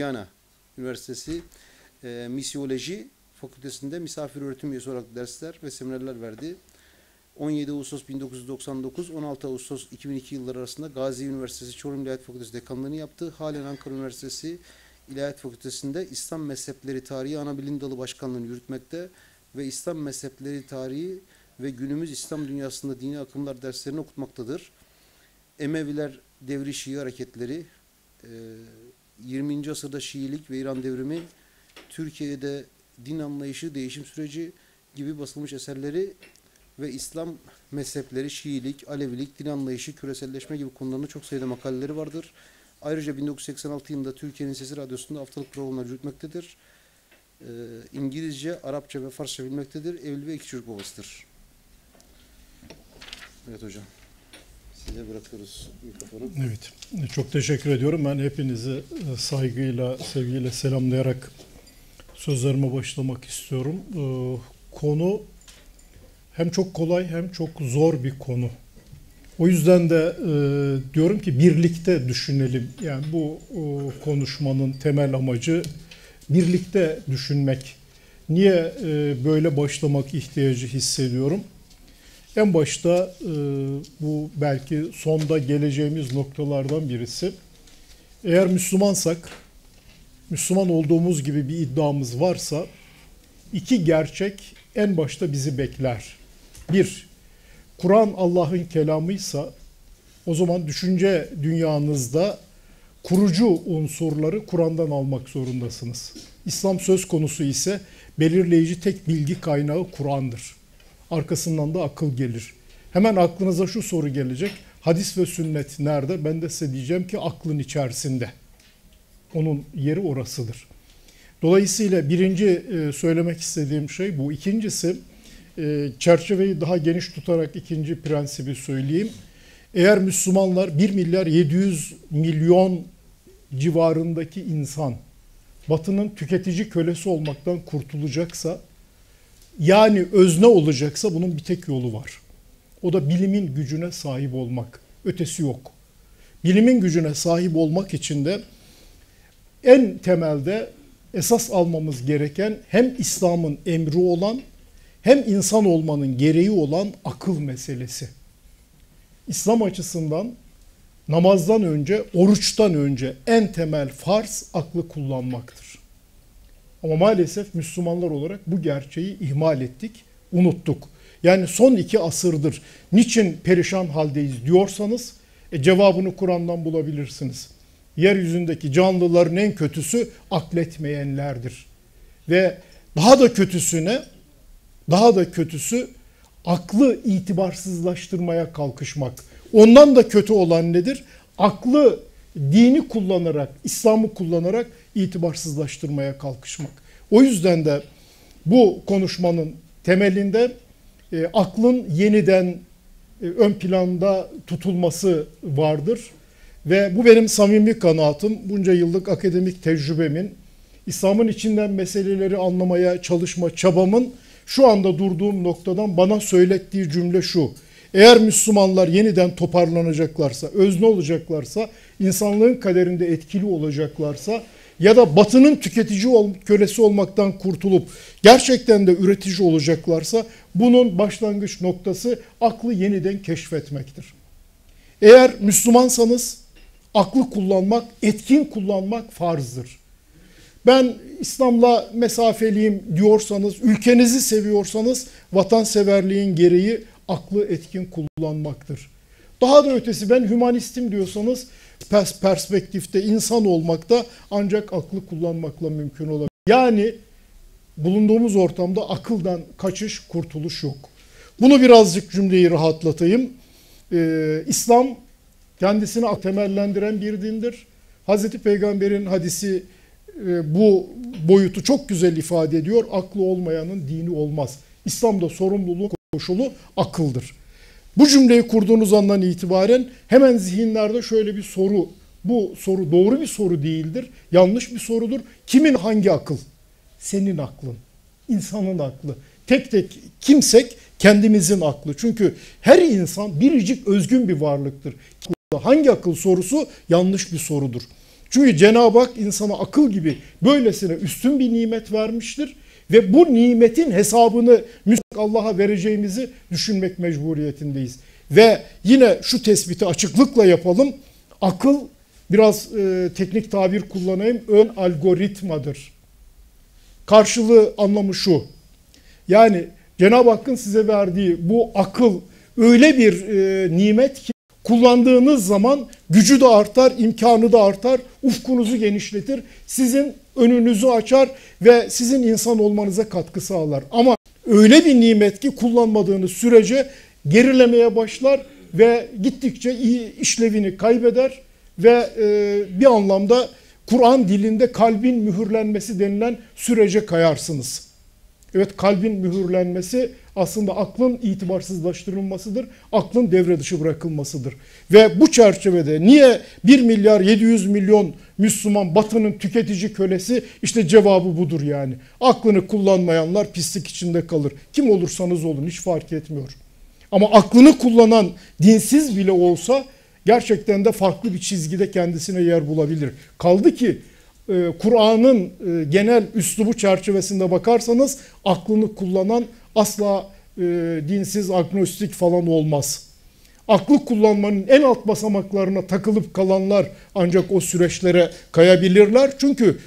Viyana Üniversitesi e, Misyoloji Fakültesinde misafir öğretim üyesi olarak dersler ve seminerler verdi. 17 Ağustos 1999, 16 Ağustos 2002 yılları arasında Gazi Üniversitesi Çorum İlahiyat Fakültesi dekanlığını yaptı. Halen Ankara Üniversitesi İlahiyat Fakültesinde İslam Mezhepleri Tarihi Anabilim Dalı Başkanlığını yürütmekte ve İslam Mezhepleri Tarihi ve günümüz İslam dünyasında dini akımlar derslerini okutmaktadır. Emeviler devri Şii hareketleri, e, 20. asırda Şiilik ve İran devrimi, Türkiye'de din anlayışı, değişim süreci gibi basılmış eserleri ve İslam mezhepleri, Şiilik, Alevilik, din anlayışı, küreselleşme gibi konularında çok sayıda makaleleri vardır. Ayrıca 1986 yılında Türkiye'nin Sesi Radyosu'nda haftalık programlar yürütmektedir. Ee, İngilizce, Arapça ve Farsça bilmektedir. Evli ve iki çocuk babasıdır. Evet hocam. Size bırakıyoruz mikrofonu. Evet, çok teşekkür ediyorum. Ben hepinizi e, saygıyla, sevgiyle selamlayarak sözlerime başlamak istiyorum. Ee, Konu hem çok kolay hem çok zor bir konu. O yüzden de e, diyorum ki birlikte düşünelim. Yani bu o, konuşmanın temel amacı birlikte düşünmek. Niye e, böyle başlamak ihtiyacı hissediyorum? En başta e, bu belki sonda geleceğimiz noktalardan birisi. Eğer Müslümansak, Müslüman olduğumuz gibi bir iddiamız varsa iki gerçek en başta bizi bekler. Bir, Kur'an Allah'ın kelamıysa o zaman düşünce dünyanızda kurucu unsurları Kur'an'dan almak zorundasınız. İslam söz konusu ise belirleyici tek bilgi kaynağı Kur'an'dır. Arkasından da akıl gelir. Hemen aklınıza şu soru gelecek. Hadis ve sünnet nerede? Ben de size diyeceğim ki aklın içerisinde. Onun yeri orasıdır. Dolayısıyla birinci e, söylemek istediğim şey bu. İkincisi e, çerçeveyi daha geniş tutarak ikinci prensibi söyleyeyim. Eğer Müslümanlar 1 milyar 700 milyon civarındaki insan Batı'nın tüketici kölesi olmaktan kurtulacaksa yani özne olacaksa bunun bir tek yolu var. O da bilimin gücüne sahip olmak. Ötesi yok. Bilimin gücüne sahip olmak için de en temelde esas almamız gereken hem İslam'ın emri olan hem insan olmanın gereği olan akıl meselesi. İslam açısından namazdan önce, oruçtan önce en temel farz aklı kullanmaktır. Ama maalesef Müslümanlar olarak bu gerçeği ihmal ettik, unuttuk. Yani son iki asırdır niçin perişan haldeyiz diyorsanız e, cevabını Kur'an'dan bulabilirsiniz. Yeryüzündeki canlıların en kötüsü akletmeyenlerdir. Ve daha da kötüsüne, daha da kötüsü aklı itibarsızlaştırmaya kalkışmak. Ondan da kötü olan nedir? Aklı dini kullanarak, İslam'ı kullanarak itibarsızlaştırmaya kalkışmak. O yüzden de bu konuşmanın temelinde e, aklın yeniden e, ön planda tutulması vardır. Ve bu benim samimi kanaatim, bunca yıllık akademik tecrübemin, İslam'ın içinden meseleleri anlamaya çalışma çabamın şu anda durduğum noktadan bana söylettiği cümle şu. Eğer Müslümanlar yeniden toparlanacaklarsa, özne olacaklarsa, insanlığın kaderinde etkili olacaklarsa ya da batının tüketici ol, kölesi olmaktan kurtulup gerçekten de üretici olacaklarsa bunun başlangıç noktası aklı yeniden keşfetmektir. Eğer Müslümansanız aklı kullanmak, etkin kullanmak farzdır. Ben İslam'la mesafeliyim diyorsanız, ülkenizi seviyorsanız vatanseverliğin gereği aklı etkin kullanmaktır. Daha da ötesi ben hümanistim diyorsanız pers perspektifte insan olmakta ancak aklı kullanmakla mümkün olabilir. Yani bulunduğumuz ortamda akıldan kaçış, kurtuluş yok. Bunu birazcık cümleyi rahatlatayım. Ee, İslam kendisini temellendiren bir dindir. Hazreti Peygamber'in hadisi e, bu boyutu çok güzel ifade ediyor. Aklı olmayanın dini olmaz. İslam'da sorumluluk koşulu akıldır. Bu cümleyi kurduğunuz andan itibaren hemen zihinlerde şöyle bir soru. Bu soru doğru bir soru değildir. Yanlış bir sorudur. Kimin hangi akıl? Senin aklın. insanın aklı. Tek tek kimsek kendimizin aklı. Çünkü her insan biricik özgün bir varlıktır. Hangi akıl sorusu yanlış bir sorudur. Çünkü Cenab-ı Hak insana akıl gibi böylesine üstün bir nimet vermiştir. Ve bu nimetin hesabını Allah'a vereceğimizi düşünmek mecburiyetindeyiz. Ve yine şu tespiti açıklıkla yapalım. Akıl biraz e, teknik tabir kullanayım ön algoritmadır. Karşılığı anlamı şu. Yani Cenab-ı Hakk'ın size verdiği bu akıl öyle bir e, nimet ki kullandığınız zaman gücü de artar, imkanı da artar, ufkunuzu genişletir, sizin önünüzü açar ve sizin insan olmanıza katkı sağlar. Ama öyle bir nimet ki kullanmadığınız sürece gerilemeye başlar ve gittikçe işlevini kaybeder ve e, bir anlamda Kur'an dilinde kalbin mühürlenmesi denilen sürece kayarsınız. Evet kalbin mühürlenmesi aslında aklın itibarsızlaştırılmasıdır. Aklın devre dışı bırakılmasıdır. Ve bu çerçevede niye 1 milyar 700 milyon Müslüman batının tüketici kölesi işte cevabı budur yani. Aklını kullanmayanlar pislik içinde kalır. Kim olursanız olun hiç fark etmiyor. Ama aklını kullanan dinsiz bile olsa gerçekten de farklı bir çizgide kendisine yer bulabilir. Kaldı ki e, Kur'an'ın e, genel üslubu çerçevesinde bakarsanız aklını kullanan asla e, dinsiz, agnostik falan olmaz. Aklı kullanmanın en alt basamaklarına takılıp kalanlar ancak o süreçlere kayabilirler. Çünkü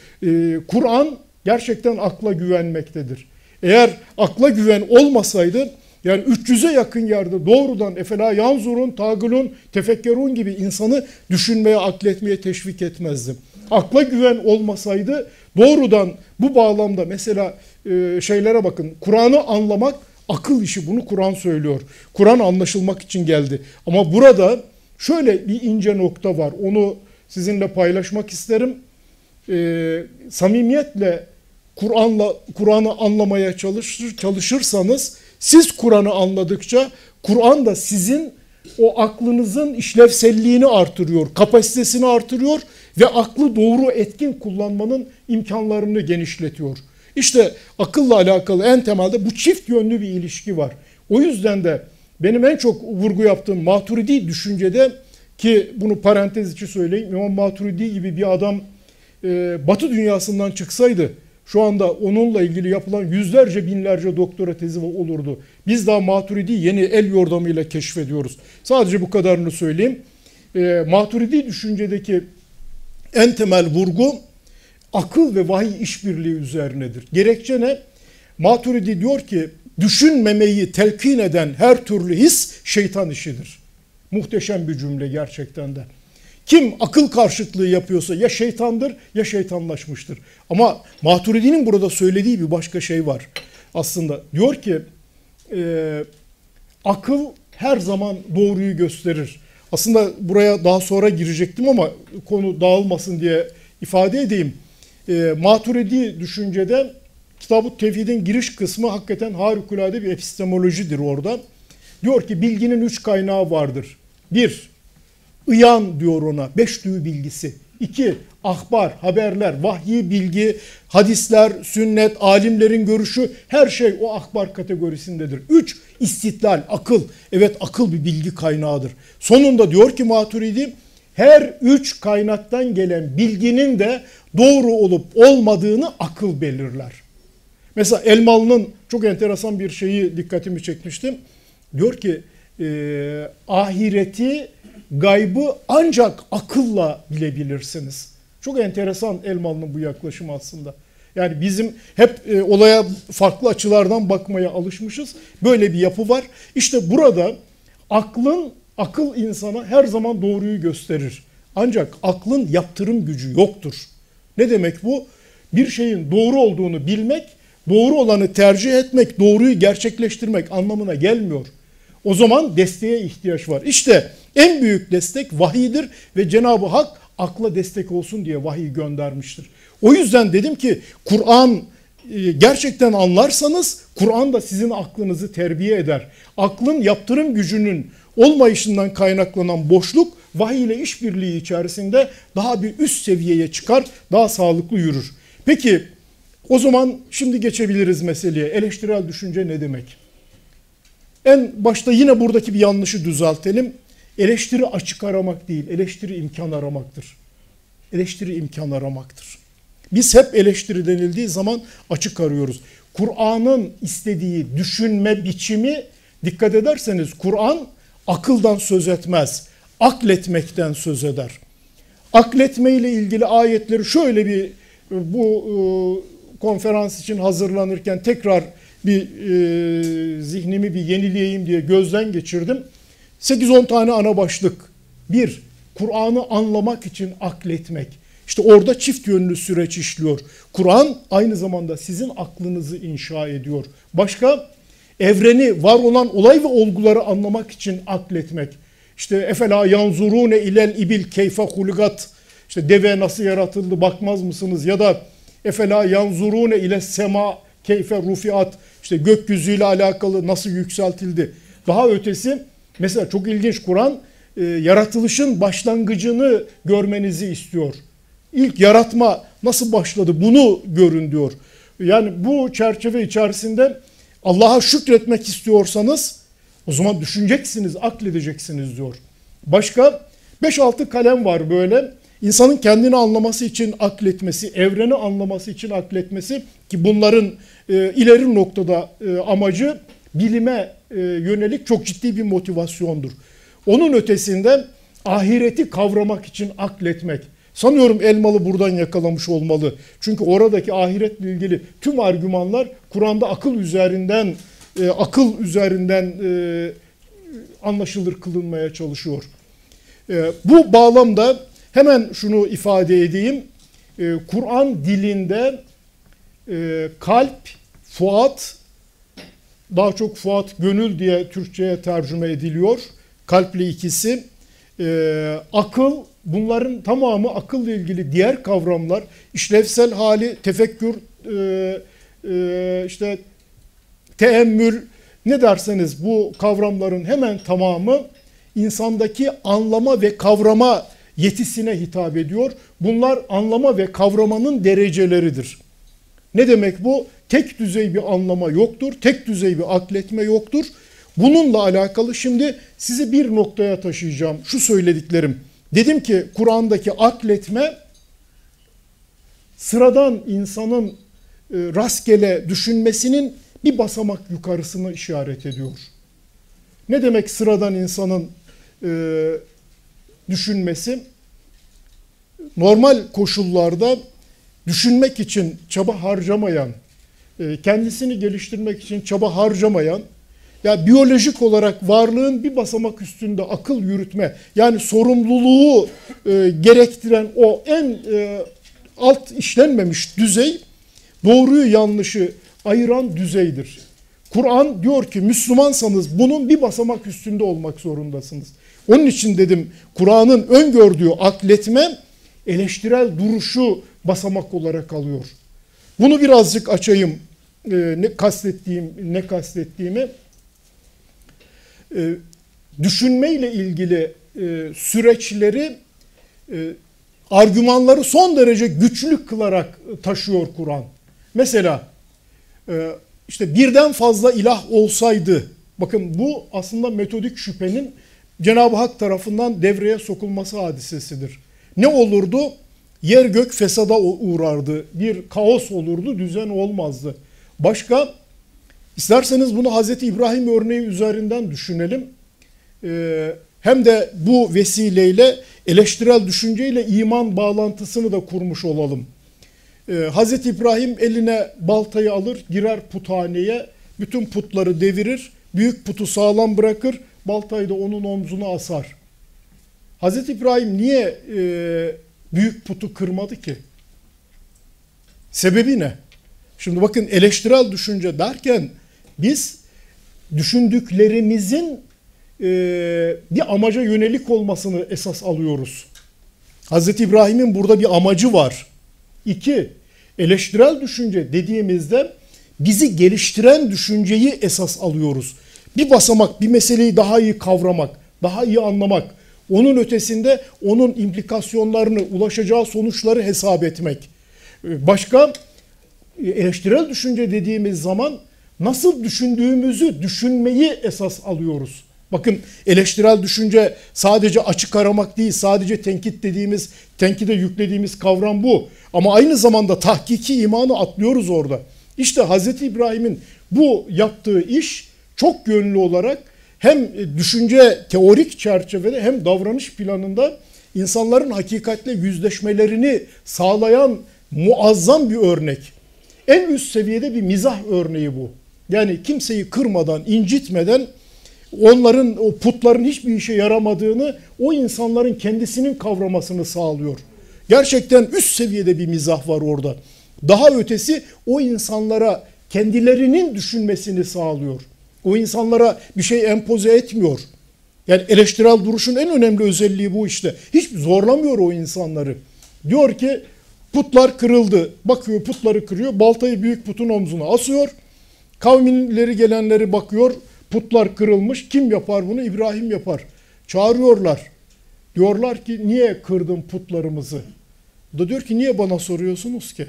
Kur'an gerçekten akla güvenmektedir. Eğer akla güven olmasaydı yani 300'e yakın yerde doğrudan efela yanzurun, tagülün, tefekkerun gibi insanı düşünmeye, akletmeye teşvik etmezdim. Akla güven olmasaydı doğrudan bu bağlamda mesela e, şeylere bakın. Kur'an'ı anlamak akıl işi bunu Kur'an söylüyor. Kur'an anlaşılmak için geldi. Ama burada şöyle bir ince nokta var. Onu sizinle paylaşmak isterim. E, samimiyetle Kur'an'la Kur'an'ı anlamaya çalışır, çalışırsanız siz Kur'an'ı anladıkça Kur'an da sizin o aklınızın işlevselliğini artırıyor, kapasitesini artırıyor ve aklı doğru etkin kullanmanın imkanlarını genişletiyor. İşte akılla alakalı en temelde bu çift yönlü bir ilişki var. O yüzden de benim en çok vurgu yaptığım Maturidi düşüncede ki bunu parantez içi söyleyeyim. İmam Maturidi gibi bir adam e, Batı dünyasından çıksaydı şu anda onunla ilgili yapılan yüzlerce binlerce doktora tezi olurdu. Biz daha Maturidi yeni el yordamıyla keşfediyoruz. Sadece bu kadarını söyleyeyim. E, Maturidi düşüncedeki en temel vurgu akıl ve vahiy işbirliği üzerinedir. Gerekçe ne? Maturidi diyor ki düşünmemeyi telkin eden her türlü his şeytan işidir. Muhteşem bir cümle gerçekten de. Kim akıl karşıtlığı yapıyorsa ya şeytandır ya şeytanlaşmıştır. Ama Maturidi'nin burada söylediği bir başka şey var. Aslında diyor ki e, akıl her zaman doğruyu gösterir. Aslında buraya daha sonra girecektim ama konu dağılmasın diye ifade edeyim. E, Maturidi düşüncede Kitab-ı Tevhid'in giriş kısmı hakikaten harikulade bir epistemolojidir orada. Diyor ki bilginin üç kaynağı vardır. Bir, Iyan diyor ona, beş duyu bilgisi. İki, ahbar, haberler, vahyi bilgi, hadisler, sünnet, alimlerin görüşü her şey o ahbar kategorisindedir. Üç, istitlal, akıl. Evet akıl bir bilgi kaynağıdır. Sonunda diyor ki Maturidi, her üç kaynaktan gelen bilginin de doğru olup olmadığını akıl belirler. Mesela Elmalı'nın çok enteresan bir şeyi dikkatimi çekmiştim. Diyor ki e, ahireti gaybı ancak akılla bilebilirsiniz. Çok enteresan Elmalı'nın bu yaklaşımı aslında. Yani bizim hep e, olaya farklı açılardan bakmaya alışmışız. Böyle bir yapı var. İşte burada aklın akıl insana her zaman doğruyu gösterir. Ancak aklın yaptırım gücü yoktur. Ne demek bu? Bir şeyin doğru olduğunu bilmek, doğru olanı tercih etmek, doğruyu gerçekleştirmek anlamına gelmiyor. O zaman desteğe ihtiyaç var. İşte en büyük destek vahiydir ve Cenab-ı Hak akla destek olsun diye vahiy göndermiştir. O yüzden dedim ki Kur'an e, gerçekten anlarsanız Kur'an da sizin aklınızı terbiye eder. Aklın yaptırım gücünün olmayışından kaynaklanan boşluk vahiy ile işbirliği içerisinde daha bir üst seviyeye çıkar, daha sağlıklı yürür. Peki o zaman şimdi geçebiliriz meseleye. Eleştirel düşünce ne demek? En başta yine buradaki bir yanlışı düzeltelim. Eleştiri açık aramak değil, eleştiri imkan aramaktır. eleştiri imkan aramaktır. Biz hep eleştiri denildiği zaman açık arıyoruz. Kur'an'ın istediği düşünme biçimi dikkat ederseniz Kur'an akıldan söz etmez. Akletmekten söz eder. Akletme ile ilgili ayetleri şöyle bir bu e, konferans için hazırlanırken tekrar bir e, zihnimi bir yenileyeyim diye gözden geçirdim. 8-10 tane ana başlık. Bir, Kur'an'ı anlamak için akletmek. İşte orada çift yönlü süreç işliyor. Kur'an aynı zamanda sizin aklınızı inşa ediyor. Başka, evreni, var olan olay ve olguları anlamak için akletmek. İşte efela yanzurune ilel ibil keyfe hulgat. İşte deve nasıl yaratıldı bakmaz mısınız? Ya da efela yanzurune ile sema keyfe rufiat. İşte gökyüzüyle alakalı nasıl yükseltildi. Daha ötesi mesela çok ilginç Kur'an e, yaratılışın başlangıcını görmenizi istiyor. İlk yaratma nasıl başladı bunu görün diyor. Yani bu çerçeve içerisinde Allah'a şükretmek istiyorsanız o zaman düşüneceksiniz, akledeceksiniz diyor. Başka 5-6 kalem var böyle. İnsanın kendini anlaması için akletmesi, evreni anlaması için akletmesi ki bunların e, ileri noktada e, amacı bilime e, yönelik çok ciddi bir motivasyondur. Onun ötesinde ahireti kavramak için akletmek. Sanıyorum Elmalı buradan yakalamış olmalı. Çünkü oradaki ahiretle ilgili tüm argümanlar Kur'an'da akıl üzerinden e, akıl üzerinden e, anlaşılır kılınmaya çalışıyor. E, bu bağlamda hemen şunu ifade edeyim. E, Kur'an dilinde e, kalp, fuat, daha çok fuat gönül diye Türkçe'ye tercüme ediliyor. Kalple ikisi. E, akıl, bunların tamamı akılla ilgili diğer kavramlar. işlevsel hali, tefekkür, e, e, işte teemmül ne derseniz bu kavramların hemen tamamı insandaki anlama ve kavrama yetisine hitap ediyor. Bunlar anlama ve kavramanın dereceleridir. Ne demek bu? Tek düzey bir anlama yoktur, tek düzey bir akletme yoktur. Bununla alakalı şimdi sizi bir noktaya taşıyacağım. Şu söylediklerim. Dedim ki Kur'an'daki akletme sıradan insanın e, rastgele düşünmesinin bir basamak yukarısını işaret ediyor. Ne demek sıradan insanın e, düşünmesi? Normal koşullarda düşünmek için çaba harcamayan, e, kendisini geliştirmek için çaba harcamayan, ya biyolojik olarak varlığın bir basamak üstünde akıl yürütme, yani sorumluluğu e, gerektiren o en e, alt işlenmemiş düzey, doğruyu yanlışı ayıran düzeydir. Kur'an diyor ki Müslümansanız bunun bir basamak üstünde olmak zorundasınız. Onun için dedim Kur'an'ın öngördüğü akletme eleştirel duruşu basamak olarak alıyor. Bunu birazcık açayım e, ne kastettiğim ne kastettiğimi. E, düşünme ile ilgili e, süreçleri e, argümanları son derece güçlü kılarak taşıyor Kur'an. Mesela e, işte birden fazla ilah olsaydı, bakın bu aslında metodik şüphenin Cenab-ı Hak tarafından devreye sokulması hadisesidir. Ne olurdu? Yer gök fesada uğrardı. Bir kaos olurdu, düzen olmazdı. Başka, isterseniz bunu Hazreti İbrahim örneği üzerinden düşünelim. Ee, hem de bu vesileyle eleştirel düşünceyle iman bağlantısını da kurmuş olalım. Ee, Hazreti İbrahim eline baltayı alır, girer puthaneye, bütün putları devirir, büyük putu sağlam bırakır, baltayı da onun omzuna asar. Hazreti İbrahim niye e, büyük putu kırmadı ki? Sebebi ne? Şimdi bakın eleştirel düşünce derken biz düşündüklerimizin e, bir amaca yönelik olmasını esas alıyoruz. Hazreti İbrahim'in burada bir amacı var. İki, eleştirel düşünce dediğimizde bizi geliştiren düşünceyi esas alıyoruz. Bir basamak, bir meseleyi daha iyi kavramak, daha iyi anlamak, onun ötesinde onun implikasyonlarını, ulaşacağı sonuçları hesap etmek. Ee, başka e, eleştirel düşünce dediğimiz zaman nasıl düşündüğümüzü düşünmeyi esas alıyoruz. Bakın eleştirel düşünce sadece açık aramak değil, sadece tenkit dediğimiz, tenkide yüklediğimiz kavram bu. Ama aynı zamanda tahkiki imanı atlıyoruz orada. İşte Hz. İbrahim'in bu yaptığı iş çok yönlü olarak hem düşünce teorik çerçevede hem davranış planında insanların hakikatle yüzleşmelerini sağlayan muazzam bir örnek. En üst seviyede bir mizah örneği bu. Yani kimseyi kırmadan, incitmeden onların o putların hiçbir işe yaramadığını o insanların kendisinin kavramasını sağlıyor. Gerçekten üst seviyede bir mizah var orada. Daha ötesi o insanlara kendilerinin düşünmesini sağlıyor. O insanlara bir şey empoze etmiyor. Yani eleştirel duruşun en önemli özelliği bu işte. Hiç zorlamıyor o insanları. Diyor ki putlar kırıldı. Bakıyor putları kırıyor. Baltayı büyük putun omzuna asıyor. Kavminleri gelenleri bakıyor. Putlar kırılmış. Kim yapar bunu? İbrahim yapar. Çağırıyorlar. Diyorlar ki niye kırdın putlarımızı? O da diyor ki niye bana soruyorsunuz ki?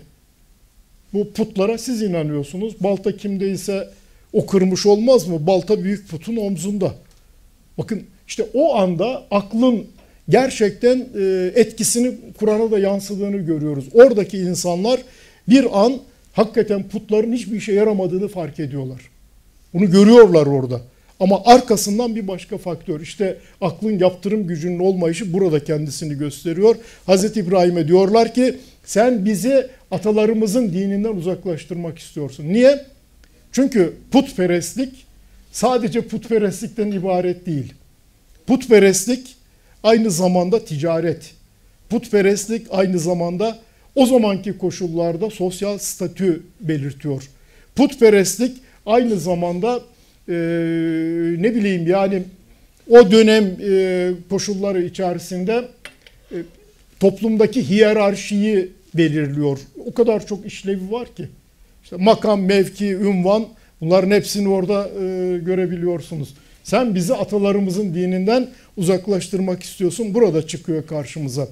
Bu putlara siz inanıyorsunuz. Balta kimdeyse o kırmış olmaz mı? Balta büyük putun omzunda. Bakın işte o anda aklın gerçekten e, etkisini Kur'an'a da yansıdığını görüyoruz. Oradaki insanlar bir an hakikaten putların hiçbir işe yaramadığını fark ediyorlar. Bunu görüyorlar orada. Ama arkasından bir başka faktör. İşte aklın yaptırım gücünün olmayışı burada kendisini gösteriyor. Hazreti İbrahim'e diyorlar ki sen bizi atalarımızın dininden uzaklaştırmak istiyorsun. Niye? Çünkü putperestlik sadece putperestlikten ibaret değil. Putperestlik aynı zamanda ticaret. Putperestlik aynı zamanda o zamanki koşullarda sosyal statü belirtiyor. Putperestlik aynı zamanda e, ne bileyim yani o dönem e, koşulları içerisinde e, toplumdaki hiyerarşiyi belirliyor. O kadar çok işlevi var ki. İşte makam, mevki, ünvan bunların hepsini orada e, görebiliyorsunuz. Sen bizi atalarımızın dininden uzaklaştırmak istiyorsun. Burada çıkıyor karşımıza.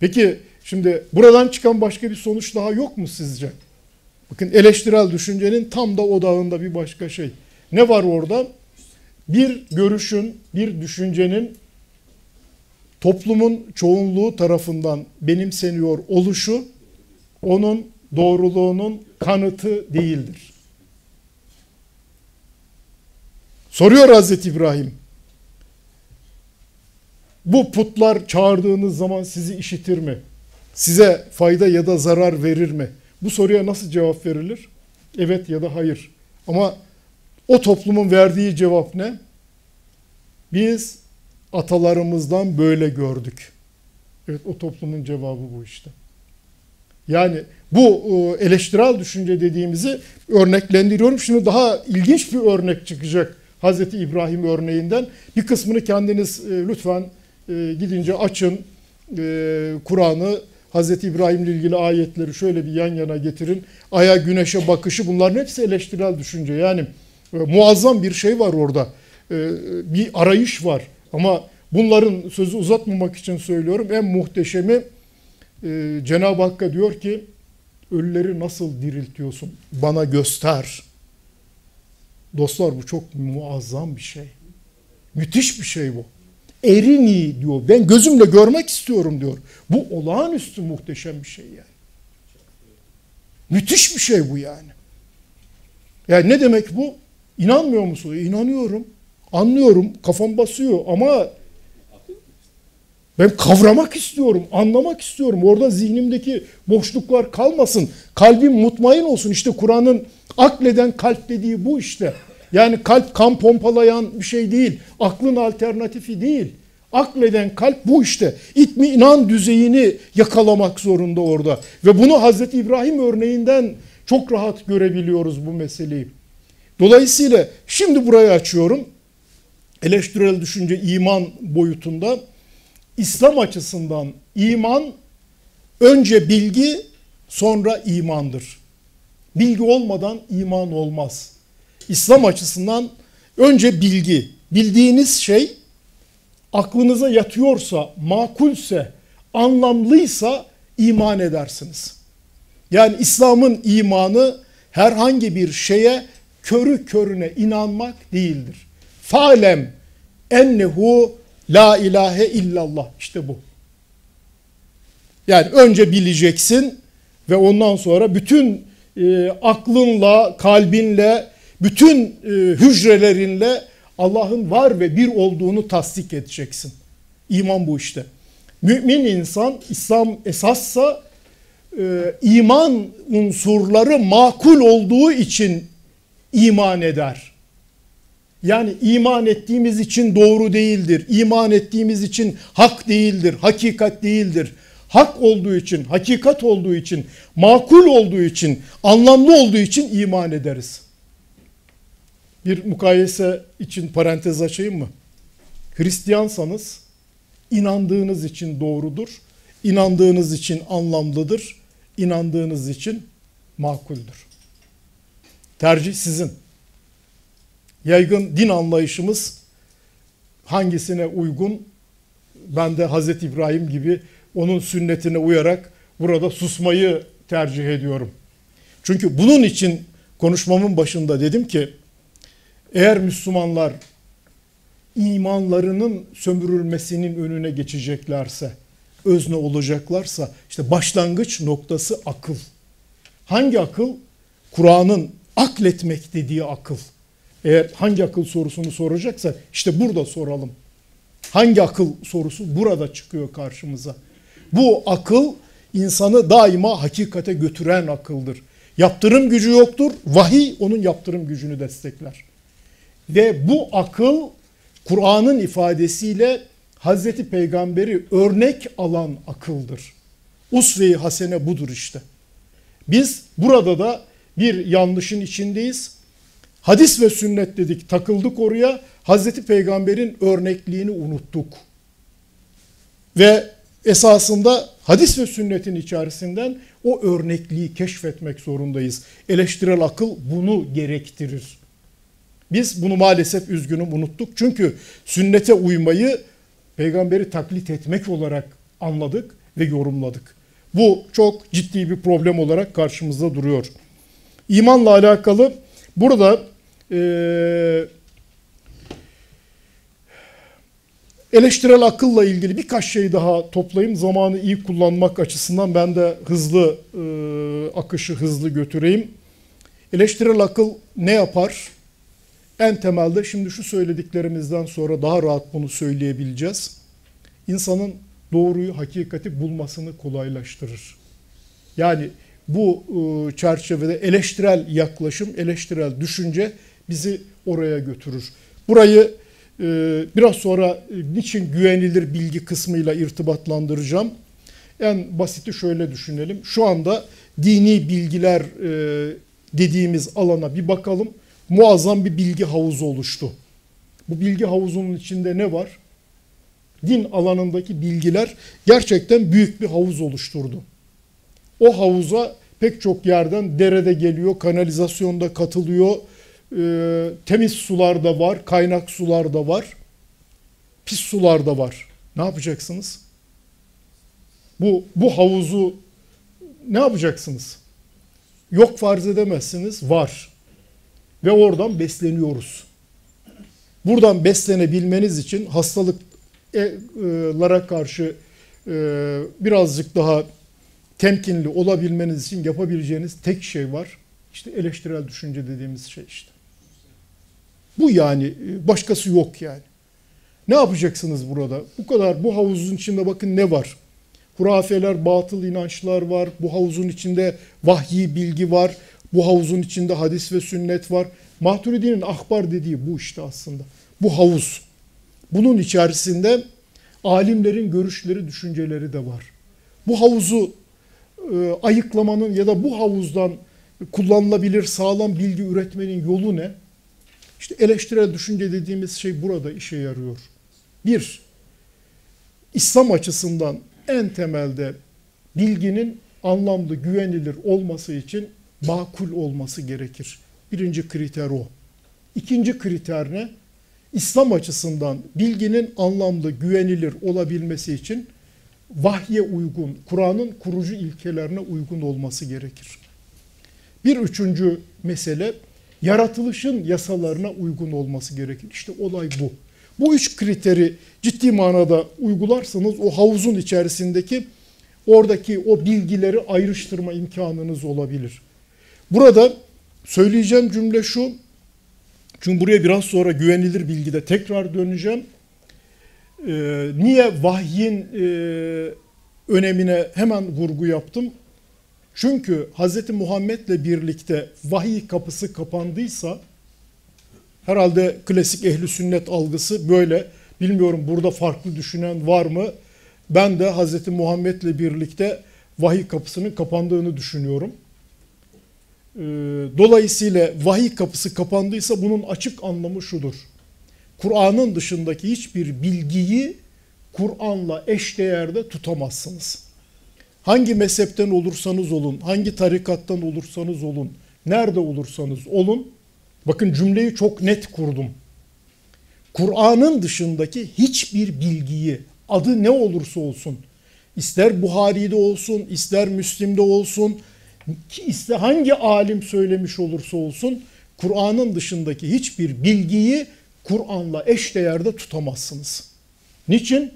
Peki şimdi buradan çıkan başka bir sonuç daha yok mu sizce? Bakın eleştirel düşüncenin tam da odağında bir başka şey. Ne var orada? Bir görüşün, bir düşüncenin toplumun çoğunluğu tarafından benimseniyor oluşu onun doğruluğunun kanıtı değildir. Soruyor Hazreti İbrahim. Bu putlar çağırdığınız zaman sizi işitir mi? Size fayda ya da zarar verir mi? Bu soruya nasıl cevap verilir? Evet ya da hayır. Ama o toplumun verdiği cevap ne? Biz atalarımızdan böyle gördük. Evet o toplumun cevabı bu işte. Yani bu e, eleştirel düşünce dediğimizi örneklendiriyorum. Şimdi daha ilginç bir örnek çıkacak Hazreti İbrahim örneğinden. Bir kısmını kendiniz e, lütfen e, gidince açın. Kur'an'ı Hazreti İbrahim ile ilgili ayetleri şöyle bir yan yana getirin. Aya güneşe bakışı bunların hepsi eleştirel düşünce. Yani muazzam bir şey var orada. Bir arayış var. Ama bunların sözü uzatmamak için söylüyorum. En muhteşemi Cenab-ı Hakk'a diyor ki ölüleri nasıl diriltiyorsun? Bana göster. Dostlar bu çok muazzam bir şey. Müthiş bir şey bu. Erini diyor. Ben gözümle görmek istiyorum diyor. Bu olağanüstü muhteşem bir şey yani. Müthiş bir şey bu yani. Yani ne demek bu? İnanmıyor musun? İnanıyorum. Anlıyorum. Kafam basıyor ama ben kavramak istiyorum, anlamak istiyorum. Orada zihnimdeki boşluklar kalmasın. Kalbim mutmain olsun. İşte Kur'an'ın akleden kalp dediği bu işte. Yani kalp kan pompalayan bir şey değil. Aklın alternatifi değil. Akleden kalp bu işte. İtminan düzeyini yakalamak zorunda orada. Ve bunu Hazreti İbrahim örneğinden çok rahat görebiliyoruz bu meseleyi. Dolayısıyla şimdi burayı açıyorum. Eleştirel düşünce iman boyutunda İslam açısından iman önce bilgi sonra imandır. Bilgi olmadan iman olmaz. İslam açısından önce bilgi. Bildiğiniz şey aklınıza yatıyorsa, makulse, anlamlıysa iman edersiniz. Yani İslam'ın imanı herhangi bir şeye körü körüne inanmak değildir. Falem ennehu la ilahe illallah. İşte bu. Yani önce bileceksin ve ondan sonra bütün e, aklınla, kalbinle, bütün e, hücrelerinle Allah'ın var ve bir olduğunu tasdik edeceksin. İman bu işte. Mümin insan İslam esassa e, iman unsurları makul olduğu için iman eder. Yani iman ettiğimiz için doğru değildir. İman ettiğimiz için hak değildir, hakikat değildir. Hak olduğu için, hakikat olduğu için, makul olduğu için, anlamlı olduğu için iman ederiz. Bir mukayese için parantez açayım mı? Hristiyansanız inandığınız için doğrudur, inandığınız için anlamlıdır, inandığınız için makuldür. Tercih sizin. Yaygın din anlayışımız hangisine uygun? Ben de Hazreti İbrahim gibi onun sünnetine uyarak burada susmayı tercih ediyorum. Çünkü bunun için konuşmamın başında dedim ki eğer Müslümanlar imanlarının sömürülmesinin önüne geçeceklerse, özne olacaklarsa işte başlangıç noktası akıl. Hangi akıl? Kur'an'ın akletmek dediği akıl. Eğer hangi akıl sorusunu soracaksa işte burada soralım. Hangi akıl sorusu burada çıkıyor karşımıza. Bu akıl insanı daima hakikate götüren akıldır. Yaptırım gücü yoktur. Vahiy onun yaptırım gücünü destekler. Ve bu akıl Kur'an'ın ifadesiyle Hazreti Peygamber'i örnek alan akıldır. Usve-i hasene budur işte. Biz burada da bir yanlışın içindeyiz. Hadis ve sünnet dedik takıldık oraya. Hazreti Peygamber'in örnekliğini unuttuk. Ve esasında hadis ve sünnetin içerisinden o örnekliği keşfetmek zorundayız. Eleştirel akıl bunu gerektirir. Biz bunu maalesef üzgünüm unuttuk. Çünkü sünnete uymayı peygamberi taklit etmek olarak anladık ve yorumladık. Bu çok ciddi bir problem olarak karşımızda duruyor. İmanla alakalı burada e, eleştirel akılla ilgili birkaç şey daha toplayayım. Zamanı iyi kullanmak açısından ben de hızlı e, akışı hızlı götüreyim. Eleştirel akıl ne yapar? En temelde şimdi şu söylediklerimizden sonra daha rahat bunu söyleyebileceğiz. İnsanın doğruyu, hakikati bulmasını kolaylaştırır. Yani bu e, çerçevede eleştirel yaklaşım, eleştirel düşünce bizi oraya götürür. Burayı e, biraz sonra e, niçin güvenilir bilgi kısmıyla irtibatlandıracağım. En basiti şöyle düşünelim. Şu anda dini bilgiler dediğimiz alana bir bakalım muazzam bir bilgi havuzu oluştu. Bu bilgi havuzunun içinde ne var? Din alanındaki bilgiler gerçekten büyük bir havuz oluşturdu. O havuza pek çok yerden derede geliyor, kanalizasyonda katılıyor, e, temiz sular da var, kaynak sular da var, pis sular da var. Ne yapacaksınız? Bu, bu havuzu ne yapacaksınız? Yok farz edemezsiniz, var ve oradan besleniyoruz. Buradan beslenebilmeniz için hastalıklara karşı e, birazcık daha temkinli olabilmeniz için yapabileceğiniz tek şey var. İşte eleştirel düşünce dediğimiz şey işte. Bu yani e, başkası yok yani. Ne yapacaksınız burada? Bu kadar bu havuzun içinde bakın ne var? Hurafeler, batıl inançlar var. Bu havuzun içinde vahyi bilgi var. Bu havuzun içinde hadis ve sünnet var. Maturidi'nin ahbar dediği bu işte aslında. Bu havuz. Bunun içerisinde alimlerin görüşleri, düşünceleri de var. Bu havuzu e, ayıklamanın ya da bu havuzdan kullanılabilir sağlam bilgi üretmenin yolu ne? İşte eleştirel düşünce dediğimiz şey burada işe yarıyor. Bir, İslam açısından en temelde bilginin anlamlı, güvenilir olması için makul olması gerekir. Birinci kriter o. İkinci kriter ne? İslam açısından bilginin anlamlı, güvenilir olabilmesi için vahye uygun, Kur'an'ın kurucu ilkelerine uygun olması gerekir. Bir üçüncü mesele, yaratılışın yasalarına uygun olması gerekir. İşte olay bu. Bu üç kriteri ciddi manada uygularsanız o havuzun içerisindeki oradaki o bilgileri ayrıştırma imkanınız olabilir. Burada söyleyeceğim cümle şu. Çünkü buraya biraz sonra güvenilir bilgide tekrar döneceğim. Ee, niye vahyin e, önemine hemen vurgu yaptım? Çünkü Hz. Muhammed'le birlikte vahiy kapısı kapandıysa herhalde klasik ehli sünnet algısı böyle. Bilmiyorum burada farklı düşünen var mı? Ben de Hz. Muhammed'le birlikte vahiy kapısının kapandığını düşünüyorum. Ee, dolayısıyla vahiy kapısı kapandıysa bunun açık anlamı şudur. Kur'an'ın dışındaki hiçbir bilgiyi Kur'an'la eşdeğerde tutamazsınız. Hangi mezhepten olursanız olun, hangi tarikattan olursanız olun, nerede olursanız olun, bakın cümleyi çok net kurdum. Kur'an'ın dışındaki hiçbir bilgiyi, adı ne olursa olsun, ister Buhari'de olsun, ister Müslim'de olsun, ister hangi alim söylemiş olursa olsun, Kur'an'ın dışındaki hiçbir bilgiyi Kur'an'la eşdeğerde tutamazsınız. Niçin?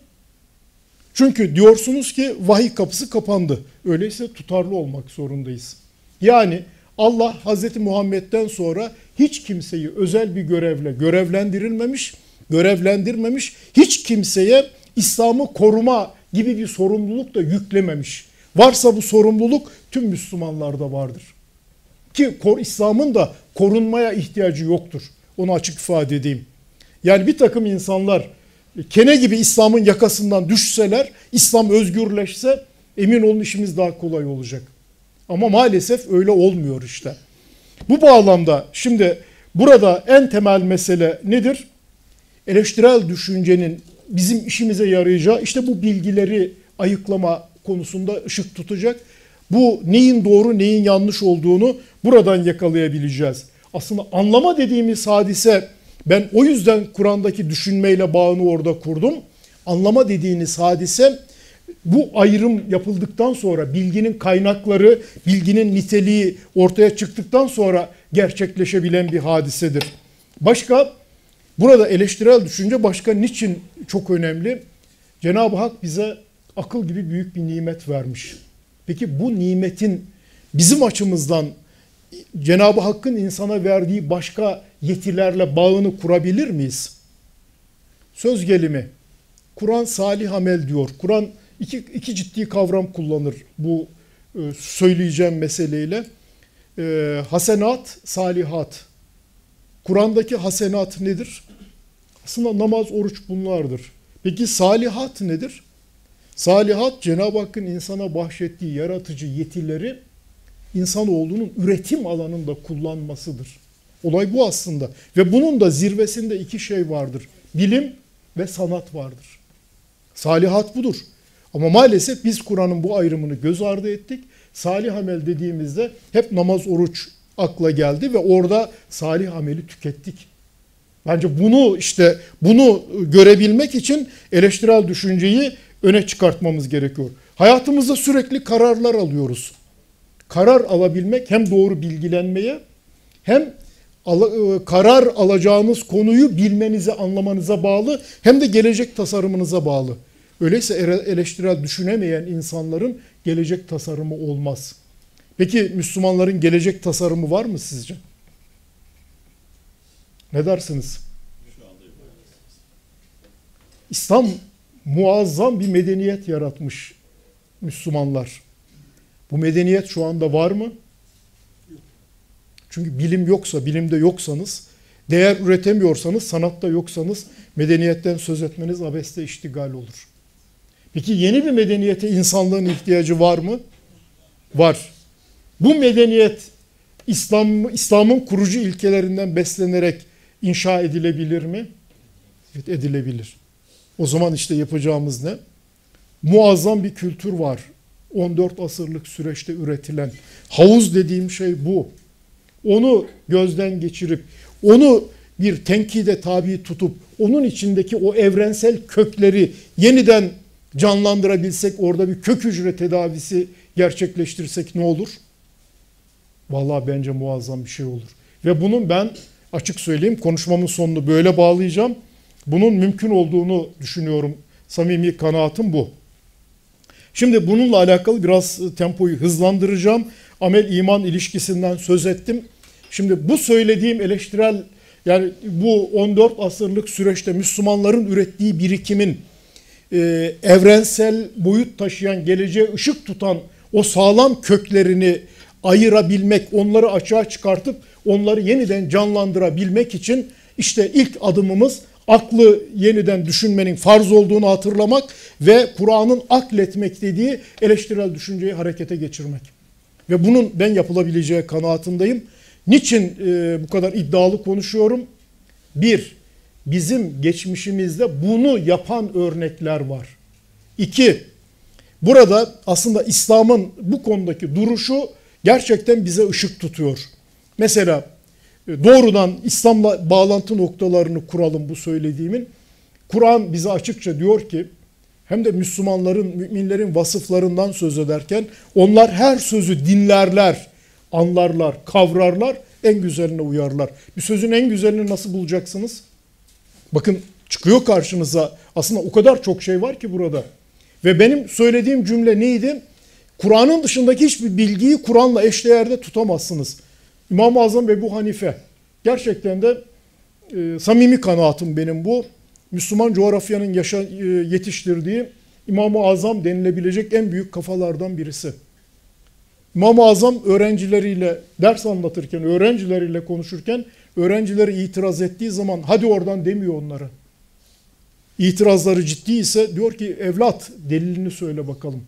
Çünkü diyorsunuz ki vahiy kapısı kapandı. Öyleyse tutarlı olmak zorundayız. Yani Allah Hazreti Muhammed'den sonra hiç kimseyi özel bir görevle görevlendirilmemiş, görevlendirmemiş, hiç kimseye İslam'ı koruma gibi bir sorumluluk da yüklememiş. Varsa bu sorumluluk tüm Müslümanlarda vardır. Ki İslam'ın da korunmaya ihtiyacı yoktur. Onu açık ifade edeyim. Yani bir takım insanlar kene gibi İslam'ın yakasından düşseler, İslam özgürleşse emin olun işimiz daha kolay olacak. Ama maalesef öyle olmuyor işte. Bu bağlamda şimdi burada en temel mesele nedir? Eleştirel düşüncenin bizim işimize yarayacağı işte bu bilgileri ayıklama konusunda ışık tutacak. Bu neyin doğru neyin yanlış olduğunu buradan yakalayabileceğiz. Aslında anlama dediğimiz hadise ben o yüzden Kur'an'daki düşünmeyle bağını orada kurdum. Anlama dediğiniz hadise bu ayrım yapıldıktan sonra bilginin kaynakları, bilginin niteliği ortaya çıktıktan sonra gerçekleşebilen bir hadisedir. Başka burada eleştirel düşünce başka niçin çok önemli? Cenab-ı Hak bize akıl gibi büyük bir nimet vermiş. Peki bu nimetin bizim açımızdan Cenab-ı Hakk'ın insana verdiği başka yetilerle bağını kurabilir miyiz? Söz gelimi. Kur'an salih amel diyor. Kur'an iki, iki ciddi kavram kullanır bu e, söyleyeceğim meseleyle. E, hasenat, salihat. Kur'an'daki hasenat nedir? Aslında namaz, oruç bunlardır. Peki salihat nedir? Salihat Cenab-ı Hakk'ın insana bahşettiği yaratıcı yetileri insanoğlunun üretim alanında kullanmasıdır. Olay bu aslında. Ve bunun da zirvesinde iki şey vardır. Bilim ve sanat vardır. Salihat budur. Ama maalesef biz Kur'an'ın bu ayrımını göz ardı ettik. Salih amel dediğimizde hep namaz, oruç akla geldi ve orada salih ameli tükettik. Bence bunu işte bunu görebilmek için eleştirel düşünceyi öne çıkartmamız gerekiyor. Hayatımızda sürekli kararlar alıyoruz. Karar alabilmek hem doğru bilgilenmeye hem al- karar alacağınız konuyu bilmenize, anlamanıza bağlı hem de gelecek tasarımınıza bağlı. Öyleyse eleştirel düşünemeyen insanların gelecek tasarımı olmaz. Peki Müslümanların gelecek tasarımı var mı sizce? Ne dersiniz? İslam muazzam bir medeniyet yaratmış Müslümanlar. Bu medeniyet şu anda var mı? Çünkü bilim yoksa, bilimde yoksanız, değer üretemiyorsanız, sanatta yoksanız medeniyetten söz etmeniz abeste iştigal olur. Peki yeni bir medeniyete insanlığın ihtiyacı var mı? Var. Bu medeniyet İslam İslam'ın kurucu ilkelerinden beslenerek inşa edilebilir mi? Evet edilebilir. O zaman işte yapacağımız ne? Muazzam bir kültür var. 14 asırlık süreçte üretilen. Havuz dediğim şey bu. Onu gözden geçirip, onu bir tenkide tabi tutup, onun içindeki o evrensel kökleri yeniden canlandırabilsek, orada bir kök hücre tedavisi gerçekleştirsek ne olur? Vallahi bence muazzam bir şey olur. Ve bunun ben açık söyleyeyim konuşmamın sonunu böyle bağlayacağım. bunun mümkün olduğunu düşünüyorum. Samimi kanaatim bu. Şimdi bununla alakalı biraz tempoyu hızlandıracağım. Amel iman ilişkisinden söz ettim. Şimdi bu söylediğim eleştirel yani bu 14 asırlık süreçte Müslümanların ürettiği birikimin e, evrensel boyut taşıyan, geleceğe ışık tutan o sağlam köklerini ayırabilmek, onları açığa çıkartıp onları yeniden canlandırabilmek için işte ilk adımımız aklı yeniden düşünmenin farz olduğunu hatırlamak ve Kur'an'ın akletmek dediği eleştirel düşünceyi harekete geçirmek. Ve bunun ben yapılabileceği kanaatindeyim. Niçin e, bu kadar iddialı konuşuyorum? Bir, bizim geçmişimizde bunu yapan örnekler var. İki, burada aslında İslam'ın bu konudaki duruşu gerçekten bize ışık tutuyor. Mesela doğrudan İslam'la bağlantı noktalarını kuralım bu söylediğimin. Kur'an bize açıkça diyor ki hem de Müslümanların, müminlerin vasıflarından söz ederken onlar her sözü dinlerler, anlarlar, kavrarlar, en güzeline uyarlar. Bir sözün en güzelini nasıl bulacaksınız? Bakın çıkıyor karşınıza aslında o kadar çok şey var ki burada. Ve benim söylediğim cümle neydi? Kur'an'ın dışındaki hiçbir bilgiyi Kur'an'la eşdeğerde tutamazsınız. İmam-ı Azam ve bu Hanife. Gerçekten de e, samimi kanaatim benim bu. Müslüman coğrafyanın yaşa, e, yetiştirdiği İmam-ı Azam denilebilecek en büyük kafalardan birisi. İmam-ı Azam öğrencileriyle ders anlatırken, öğrencileriyle konuşurken öğrencileri itiraz ettiği zaman hadi oradan demiyor onları. İtirazları ciddi ise diyor ki evlat delilini söyle bakalım.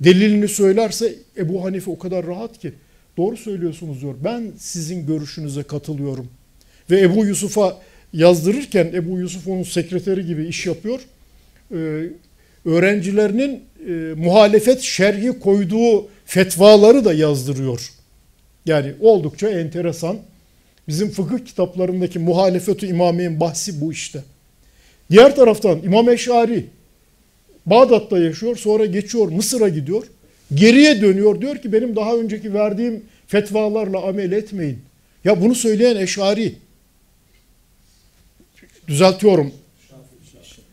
Delilini söylerse Ebu Hanife o kadar rahat ki doğru söylüyorsunuz diyor. Ben sizin görüşünüze katılıyorum. Ve Ebu Yusuf'a yazdırırken Ebu Yusuf onun sekreteri gibi iş yapıyor. Ee, öğrencilerinin e, muhalefet şerhi koyduğu fetvaları da yazdırıyor. Yani oldukça enteresan. Bizim fıkıh kitaplarındaki muhalefetü imamiyen bahsi bu işte. Diğer taraftan İmam Eşari Bağdat'ta yaşıyor sonra geçiyor Mısır'a gidiyor. Geriye dönüyor diyor ki benim daha önceki verdiğim fetvalarla amel etmeyin. Ya bunu söyleyen Eşari. Düzeltiyorum.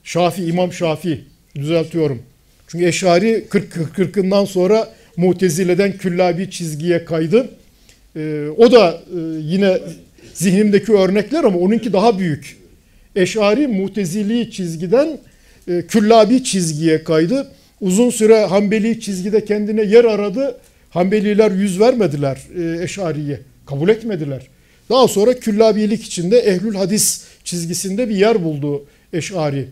Şafi, İmam Şafi. Düzeltiyorum. Çünkü Eşari 40 40'ından sonra Mutezile'den küllabi çizgiye kaydı. Ee, o da e, yine zihnimdeki örnekler ama onunki daha büyük. Eşari Mutezili çizgiden e, küllabi çizgiye kaydı. Uzun süre Hanbeli çizgide kendine yer aradı. Hanbeliler yüz vermediler e, Eşari'ye. Kabul etmediler. Daha sonra küllabilik içinde ehlül hadis çizgisinde bir yer buldu Eşari.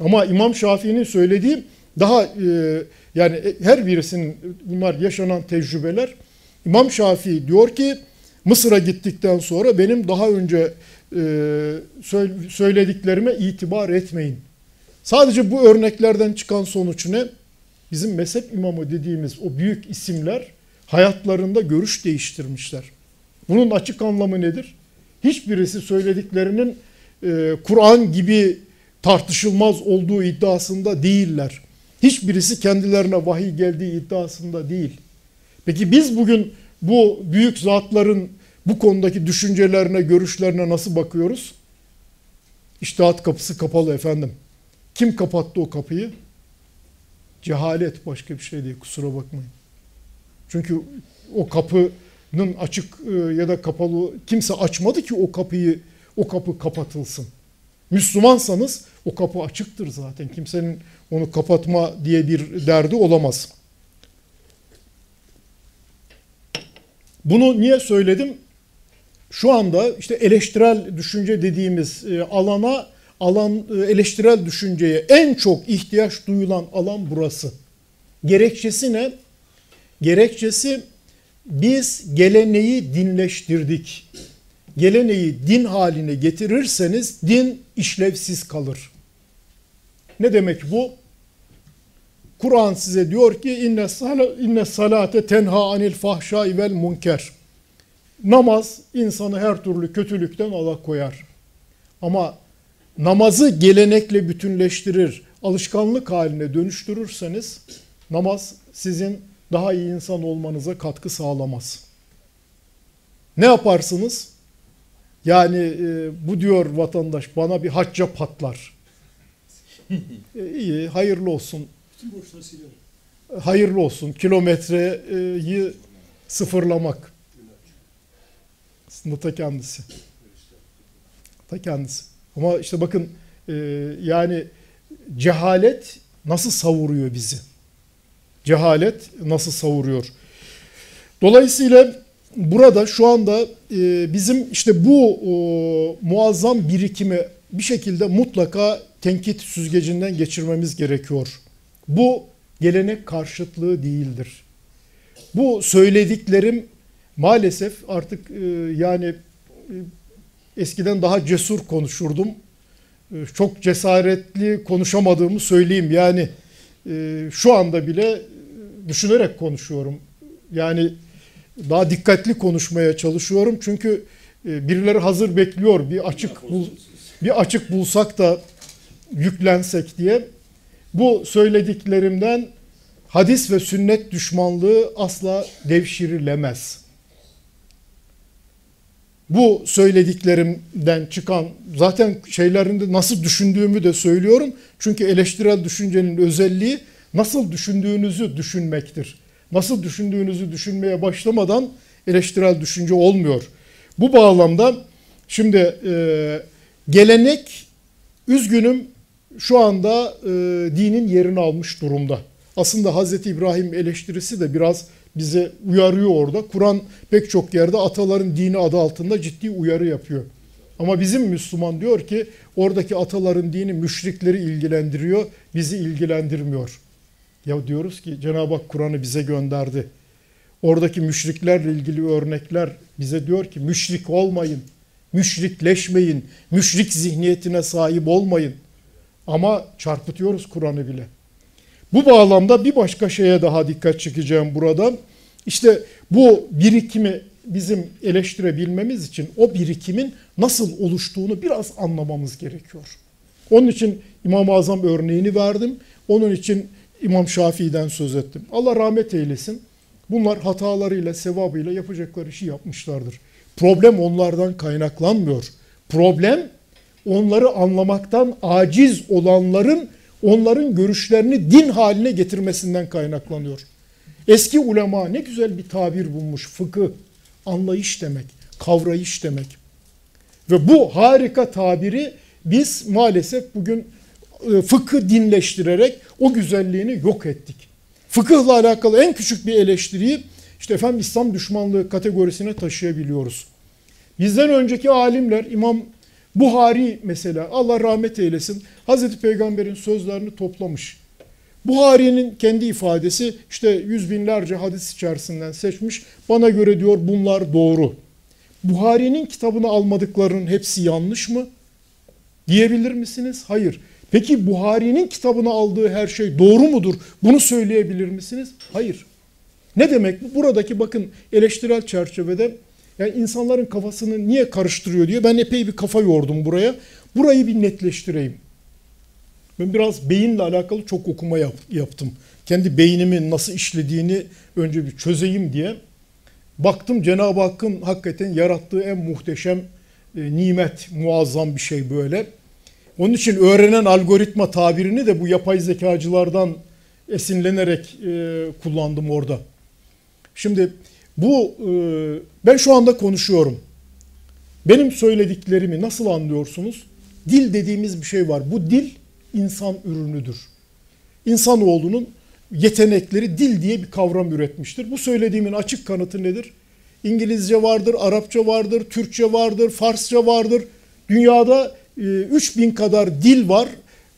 Ama İmam Şafii'nin söylediği daha e, yani her birisinin bunlar yaşanan tecrübeler. İmam Şafii diyor ki Mısır'a gittikten sonra benim daha önce e, söylediklerime itibar etmeyin. Sadece bu örneklerden çıkan sonuç ne? Bizim mezhep imamı dediğimiz o büyük isimler hayatlarında görüş değiştirmişler. Bunun açık anlamı nedir? Hiçbirisi söylediklerinin e, Kur'an gibi tartışılmaz olduğu iddiasında değiller. Hiçbirisi kendilerine vahiy geldiği iddiasında değil. Peki biz bugün bu büyük zatların bu konudaki düşüncelerine, görüşlerine nasıl bakıyoruz? İştihat kapısı kapalı efendim. Kim kapattı o kapıyı? Cehalet başka bir şey değil kusura bakmayın. Çünkü o kapının açık e, ya da kapalı kimse açmadı ki o kapıyı o kapı kapatılsın. Müslümansanız o kapı açıktır zaten. Kimsenin onu kapatma diye bir derdi olamaz. Bunu niye söyledim? Şu anda işte eleştirel düşünce dediğimiz e, alana alan e, eleştirel düşünceye en çok ihtiyaç duyulan alan burası. Gerekçesi ne? Gerekçesi biz geleneği dinleştirdik. Geleneği din haline getirirseniz din işlevsiz kalır. Ne demek bu? Kur'an size diyor ki inne, inne salate tenha anil fahşai vel munker. Namaz insanı her türlü kötülükten alakoyar. Ama namazı gelenekle bütünleştirir, alışkanlık haline dönüştürürseniz namaz sizin daha iyi insan olmanıza katkı sağlamaz. Ne yaparsınız? Yani e, bu diyor vatandaş bana bir hacca patlar. E, iyi, hayırlı olsun. Hayırlı olsun. Kilometreyi sıfırlamak. Aslında ta kendisi. Ta kendisi. Ama işte bakın e, yani cehalet nasıl savuruyor bizi? Cehalet nasıl savuruyor? Dolayısıyla burada şu anda e, bizim işte bu o, muazzam birikimi bir şekilde mutlaka tenkit süzgecinden geçirmemiz gerekiyor. Bu gelenek karşıtlığı değildir. Bu söylediklerim maalesef artık e, yani e, eskiden daha cesur konuşurdum. E, çok cesaretli konuşamadığımı söyleyeyim. Yani e, şu anda bile e, düşünerek konuşuyorum. Yani daha dikkatli konuşmaya çalışıyorum. Çünkü e, birileri hazır bekliyor. Bir açık bul, bir açık bulsak da yüklensek diye. Bu söylediklerimden hadis ve sünnet düşmanlığı asla devşirilemez. Bu söylediklerimden çıkan zaten şeylerinde nasıl düşündüğümü de söylüyorum. Çünkü eleştirel düşüncenin özelliği nasıl düşündüğünüzü düşünmektir. Nasıl düşündüğünüzü düşünmeye başlamadan eleştirel düşünce olmuyor. Bu bağlamda şimdi e, gelenek üzgünüm şu anda e, dinin yerini almış durumda. Aslında Hazreti İbrahim eleştirisi de biraz bize uyarıyor orada. Kur'an pek çok yerde ataların dini adı altında ciddi uyarı yapıyor. Ama bizim Müslüman diyor ki oradaki ataların dini müşrikleri ilgilendiriyor, bizi ilgilendirmiyor. Ya diyoruz ki Cenab-ı Hak Kur'an'ı bize gönderdi. Oradaki müşriklerle ilgili örnekler bize diyor ki müşrik olmayın, müşrikleşmeyin, müşrik zihniyetine sahip olmayın. Ama çarpıtıyoruz Kur'an'ı bile. Bu bağlamda bir başka şeye daha dikkat çekeceğim burada. İşte bu birikimi bizim eleştirebilmemiz için o birikimin nasıl oluştuğunu biraz anlamamız gerekiyor. Onun için İmam-ı Azam örneğini verdim. Onun için İmam Şafii'den söz ettim. Allah rahmet eylesin. Bunlar hatalarıyla, sevabıyla yapacakları işi yapmışlardır. Problem onlardan kaynaklanmıyor. Problem onları anlamaktan aciz olanların onların görüşlerini din haline getirmesinden kaynaklanıyor. Eski ulema ne güzel bir tabir bulmuş. Fıkıh, anlayış demek, kavrayış demek. Ve bu harika tabiri biz maalesef bugün e, fıkı dinleştirerek o güzelliğini yok ettik. Fıkıhla alakalı en küçük bir eleştiriyi işte efendim İslam düşmanlığı kategorisine taşıyabiliyoruz. Bizden önceki alimler İmam Buhari mesela Allah rahmet eylesin Hazreti Peygamber'in sözlerini toplamış. Buhari'nin kendi ifadesi işte yüz binlerce hadis içerisinden seçmiş. Bana göre diyor bunlar doğru. Buhari'nin kitabını almadıklarının hepsi yanlış mı? Diyebilir misiniz? Hayır. Peki Buhari'nin kitabını aldığı her şey doğru mudur? Bunu söyleyebilir misiniz? Hayır. Ne demek bu? Buradaki bakın eleştirel çerçevede yani insanların kafasını niye karıştırıyor diye ben epey bir kafa yordum buraya. Burayı bir netleştireyim. Ben biraz beyinle alakalı çok okuma yap, yaptım. Kendi beynimin nasıl işlediğini önce bir çözeyim diye. Baktım Cenab-ı Hakk'ın hakikaten yarattığı en muhteşem e, nimet, muazzam bir şey böyle. Onun için öğrenen algoritma tabirini de bu yapay zekacılardan esinlenerek e, kullandım orada. Şimdi bu e, ben şu anda konuşuyorum. Benim söylediklerimi nasıl anlıyorsunuz? Dil dediğimiz bir şey var. Bu dil insan ürünüdür. İnsanoğlunun yetenekleri dil diye bir kavram üretmiştir. Bu söylediğimin açık kanıtı nedir? İngilizce vardır, Arapça vardır, Türkçe vardır, Farsça vardır. Dünyada 3000 e, kadar dil var.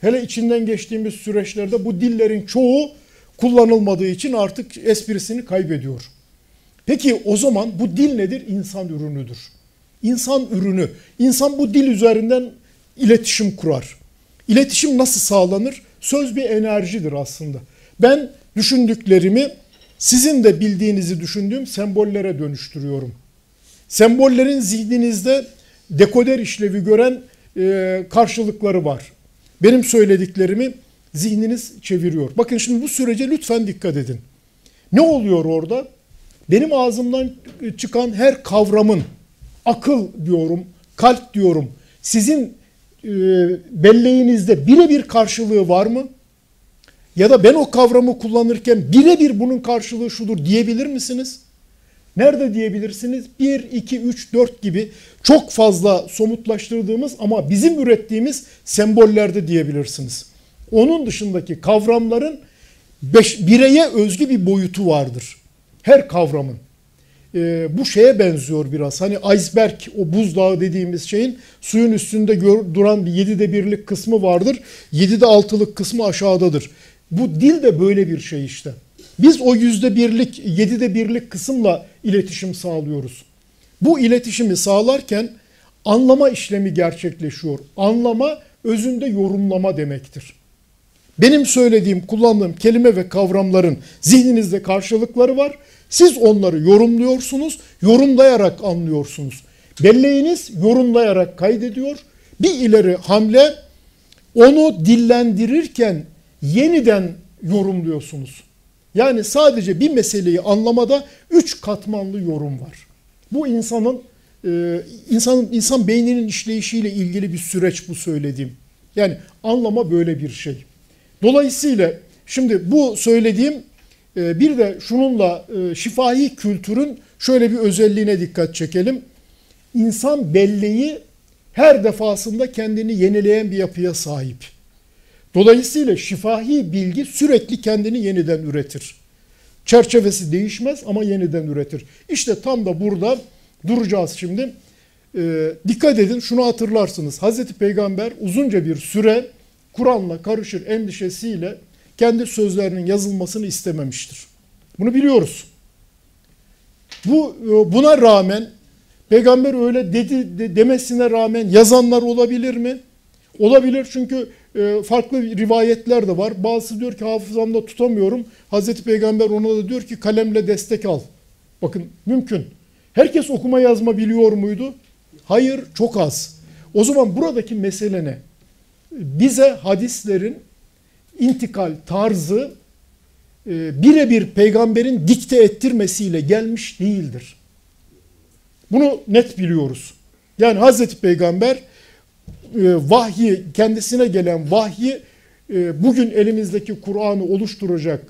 Hele içinden geçtiğimiz süreçlerde bu dillerin çoğu kullanılmadığı için artık esprisini kaybediyor. Peki o zaman bu dil nedir? İnsan ürünüdür. İnsan ürünü. İnsan bu dil üzerinden iletişim kurar. İletişim nasıl sağlanır? Söz bir enerjidir aslında. Ben düşündüklerimi sizin de bildiğinizi düşündüğüm sembollere dönüştürüyorum. Sembollerin zihninizde dekoder işlevi gören e, karşılıkları var. Benim söylediklerimi zihniniz çeviriyor. Bakın şimdi bu sürece lütfen dikkat edin. Ne oluyor orada? Benim ağzımdan çıkan her kavramın akıl diyorum, kalp diyorum sizin e, belleğinizde birebir karşılığı var mı? Ya da ben o kavramı kullanırken birebir bunun karşılığı şudur diyebilir misiniz? Nerede diyebilirsiniz? 1, 2, 3, 4 gibi çok fazla somutlaştırdığımız ama bizim ürettiğimiz sembollerde diyebilirsiniz. Onun dışındaki kavramların beş, bireye özgü bir boyutu vardır. Her kavramın. Ee, bu şeye benziyor biraz. Hani iceberg, o buzdağı dediğimiz şeyin suyun üstünde gör, duran bir yedide birlik kısmı vardır. Yedide altılık kısmı aşağıdadır. Bu dil de böyle bir şey işte. Biz o yüzde birlik, yedide birlik kısımla iletişim sağlıyoruz. Bu iletişimi sağlarken anlama işlemi gerçekleşiyor. Anlama özünde yorumlama demektir. Benim söylediğim, kullandığım kelime ve kavramların zihninizde karşılıkları var. Siz onları yorumluyorsunuz, yorumlayarak anlıyorsunuz. Belleğiniz yorumlayarak kaydediyor. Bir ileri hamle onu dillendirirken yeniden yorumluyorsunuz. Yani sadece bir meseleyi anlamada üç katmanlı yorum var. Bu insanın e, insanın insan beyninin işleyişiyle ilgili bir süreç bu söylediğim. Yani anlama böyle bir şey. Dolayısıyla şimdi bu söylediğim e, bir de şununla e, şifahi kültürün şöyle bir özelliğine dikkat çekelim. İnsan belleği her defasında kendini yenileyen bir yapıya sahip. Dolayısıyla şifahi bilgi sürekli kendini yeniden üretir. Çerçevesi değişmez ama yeniden üretir. İşte tam da burada duracağız şimdi. Ee, dikkat edin şunu hatırlarsınız. Hazreti Peygamber uzunca bir süre Kur'an'la karışır endişesiyle kendi sözlerinin yazılmasını istememiştir. Bunu biliyoruz. Bu e, buna rağmen peygamber öyle dedi de, demesine rağmen yazanlar olabilir mi? Olabilir çünkü e, farklı rivayetler de var. Bazısı diyor ki hafızamda tutamıyorum. Hazreti Peygamber ona da diyor ki kalemle destek al. Bakın mümkün. Herkes okuma yazma biliyor muydu? Hayır, çok az. O zaman buradaki mesele ne? Bize hadislerin intikal tarzı e, birebir peygamberin dikte ettirmesiyle gelmiş değildir. Bunu net biliyoruz. Yani Hazreti Peygamber e, vahyi, kendisine gelen vahyi e, bugün elimizdeki Kur'an'ı oluşturacak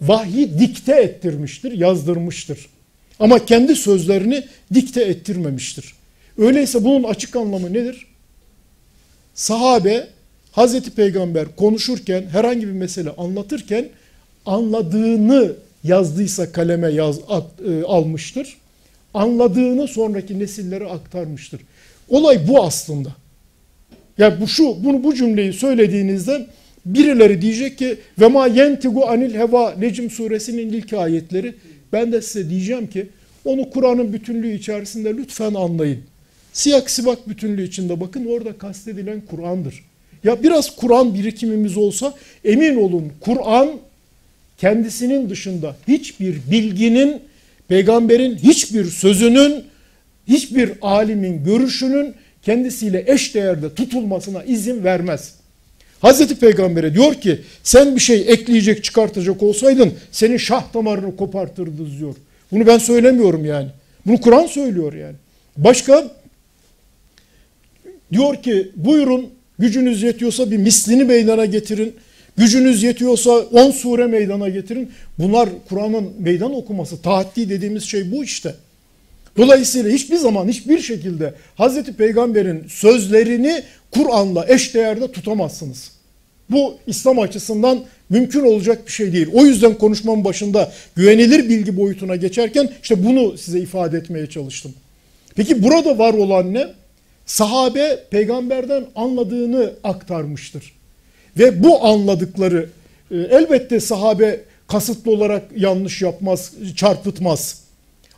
vahyi dikte ettirmiştir, yazdırmıştır. Ama kendi sözlerini dikte ettirmemiştir. Öyleyse bunun açık anlamı nedir? Sahabe Hazreti Peygamber konuşurken herhangi bir mesele anlatırken anladığını yazdıysa kaleme yaz, at, e, almıştır. Anladığını sonraki nesillere aktarmıştır. Olay bu aslında. Ya bu şu bunu bu cümleyi söylediğinizde birileri diyecek ki ve ma yentigu anil heva Necm suresinin ilk ayetleri ben de size diyeceğim ki onu Kur'an'ın bütünlüğü içerisinde lütfen anlayın. Siyak sibak bütünlüğü içinde bakın orada kastedilen Kur'an'dır. Ya biraz Kur'an birikimimiz olsa emin olun Kur'an kendisinin dışında hiçbir bilginin, peygamberin hiçbir sözünün, hiçbir alimin görüşünün kendisiyle eş değerde tutulmasına izin vermez. Hazreti Peygamber'e diyor ki sen bir şey ekleyecek çıkartacak olsaydın senin şah damarını kopartırdı diyor. Bunu ben söylemiyorum yani. Bunu Kur'an söylüyor yani. Başka diyor ki buyurun gücünüz yetiyorsa bir mislini meydana getirin. Gücünüz yetiyorsa 10 sure meydana getirin. Bunlar Kur'an'ın meydan okuması, taatti dediğimiz şey bu işte. Dolayısıyla hiçbir zaman hiçbir şekilde Hazreti Peygamber'in sözlerini Kur'an'la eşdeğerde tutamazsınız. Bu İslam açısından mümkün olacak bir şey değil. O yüzden konuşmamın başında güvenilir bilgi boyutuna geçerken işte bunu size ifade etmeye çalıştım. Peki burada var olan ne? Sahabe peygamberden anladığını aktarmıştır. Ve bu anladıkları e, elbette sahabe kasıtlı olarak yanlış yapmaz, çarpıtmaz.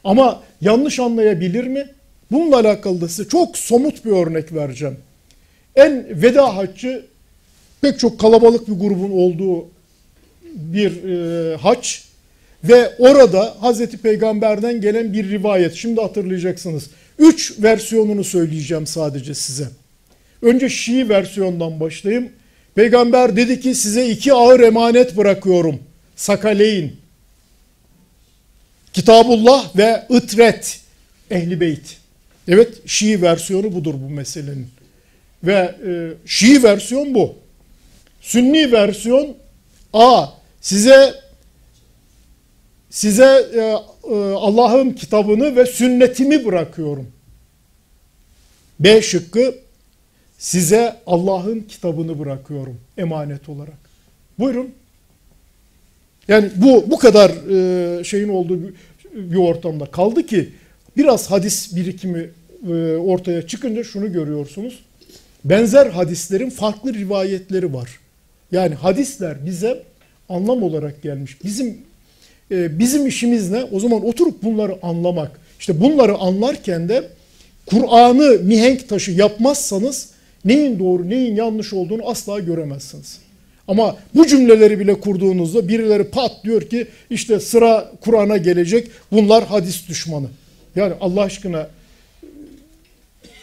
Ama yanlış anlayabilir mi? Bununla alakalı da size çok somut bir örnek vereceğim. En veda haccı pek çok kalabalık bir grubun olduğu bir e, haç ve orada Hazreti Peygamber'den gelen bir rivayet. Şimdi hatırlayacaksınız. Üç versiyonunu söyleyeceğim sadece size. Önce Şii versiyondan başlayayım. Peygamber dedi ki size iki ağır emanet bırakıyorum. Sakaleyn. Kitabullah ve ıtret. Ehli beyt. Evet Şii versiyonu budur bu meselenin. Ve e, Şii versiyon bu. Sünni versiyon A size size e, e, Allah'ın kitabını ve sünnetimi bırakıyorum. B şıkkı size Allah'ın kitabını bırakıyorum emanet olarak. Buyurun. Yani bu bu kadar e, şeyin olduğu bir, bir ortamda kaldı ki biraz hadis birikimi e, ortaya çıkınca şunu görüyorsunuz. Benzer hadislerin farklı rivayetleri var. Yani hadisler bize anlam olarak gelmiş. Bizim e, bizim işimiz ne? O zaman oturup bunları anlamak. İşte bunları anlarken de Kur'an'ı mihenk taşı yapmazsanız neyin doğru neyin yanlış olduğunu asla göremezsiniz. Ama bu cümleleri bile kurduğunuzda birileri pat diyor ki işte sıra Kur'an'a gelecek bunlar hadis düşmanı. Yani Allah aşkına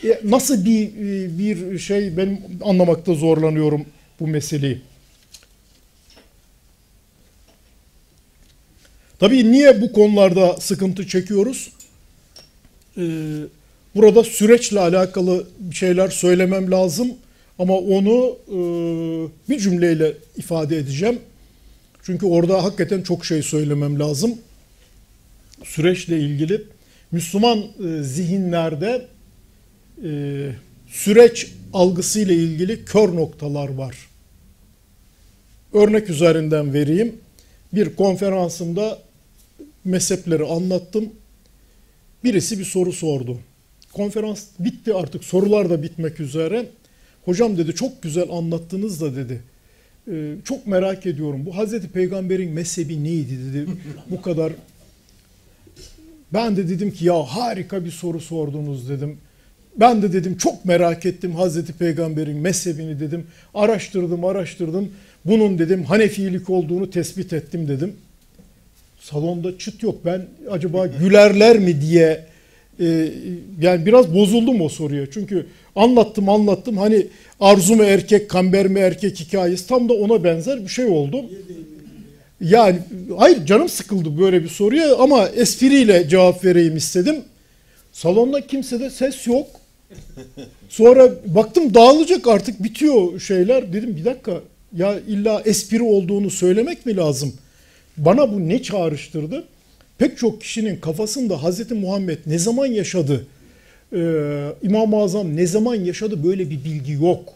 e, nasıl bir e, bir şey ben anlamakta zorlanıyorum bu meseleyi. Tabii niye bu konularda sıkıntı çekiyoruz? Ee, burada süreçle alakalı şeyler söylemem lazım ama onu e, bir cümleyle ifade edeceğim. Çünkü orada hakikaten çok şey söylemem lazım. Süreçle ilgili Müslüman e, zihinlerde e, süreç algısıyla ilgili kör noktalar var. Örnek üzerinden vereyim. Bir konferansımda mezhepleri anlattım. Birisi bir soru sordu. Konferans bitti artık sorular da bitmek üzere. Hocam dedi çok güzel anlattınız da dedi. Ee, çok merak ediyorum. Bu Hazreti Peygamber'in mezhebi neydi dedi. Bu kadar. Ben de dedim ki ya harika bir soru sordunuz dedim. Ben de dedim çok merak ettim Hazreti Peygamber'in mezhebini dedim. Araştırdım araştırdım. Bunun dedim Hanefilik olduğunu tespit ettim dedim. Salonda çıt yok. Ben acaba gülerler mi diye e, yani biraz bozuldum o soruya. Çünkü anlattım anlattım hani arzu mu erkek kamber mi erkek hikayesi tam da ona benzer bir şey oldu. Yani hayır canım sıkıldı böyle bir soruya ama espriyle cevap vereyim istedim. Salonda kimsede ses yok. Sonra baktım dağılacak artık bitiyor şeyler. Dedim bir dakika ya illa espri olduğunu söylemek mi lazım? Bana bu ne çağrıştırdı? Pek çok kişinin kafasında Hz. Muhammed ne zaman yaşadı? Ee, İmam-ı Azam ne zaman yaşadı böyle bir bilgi yok.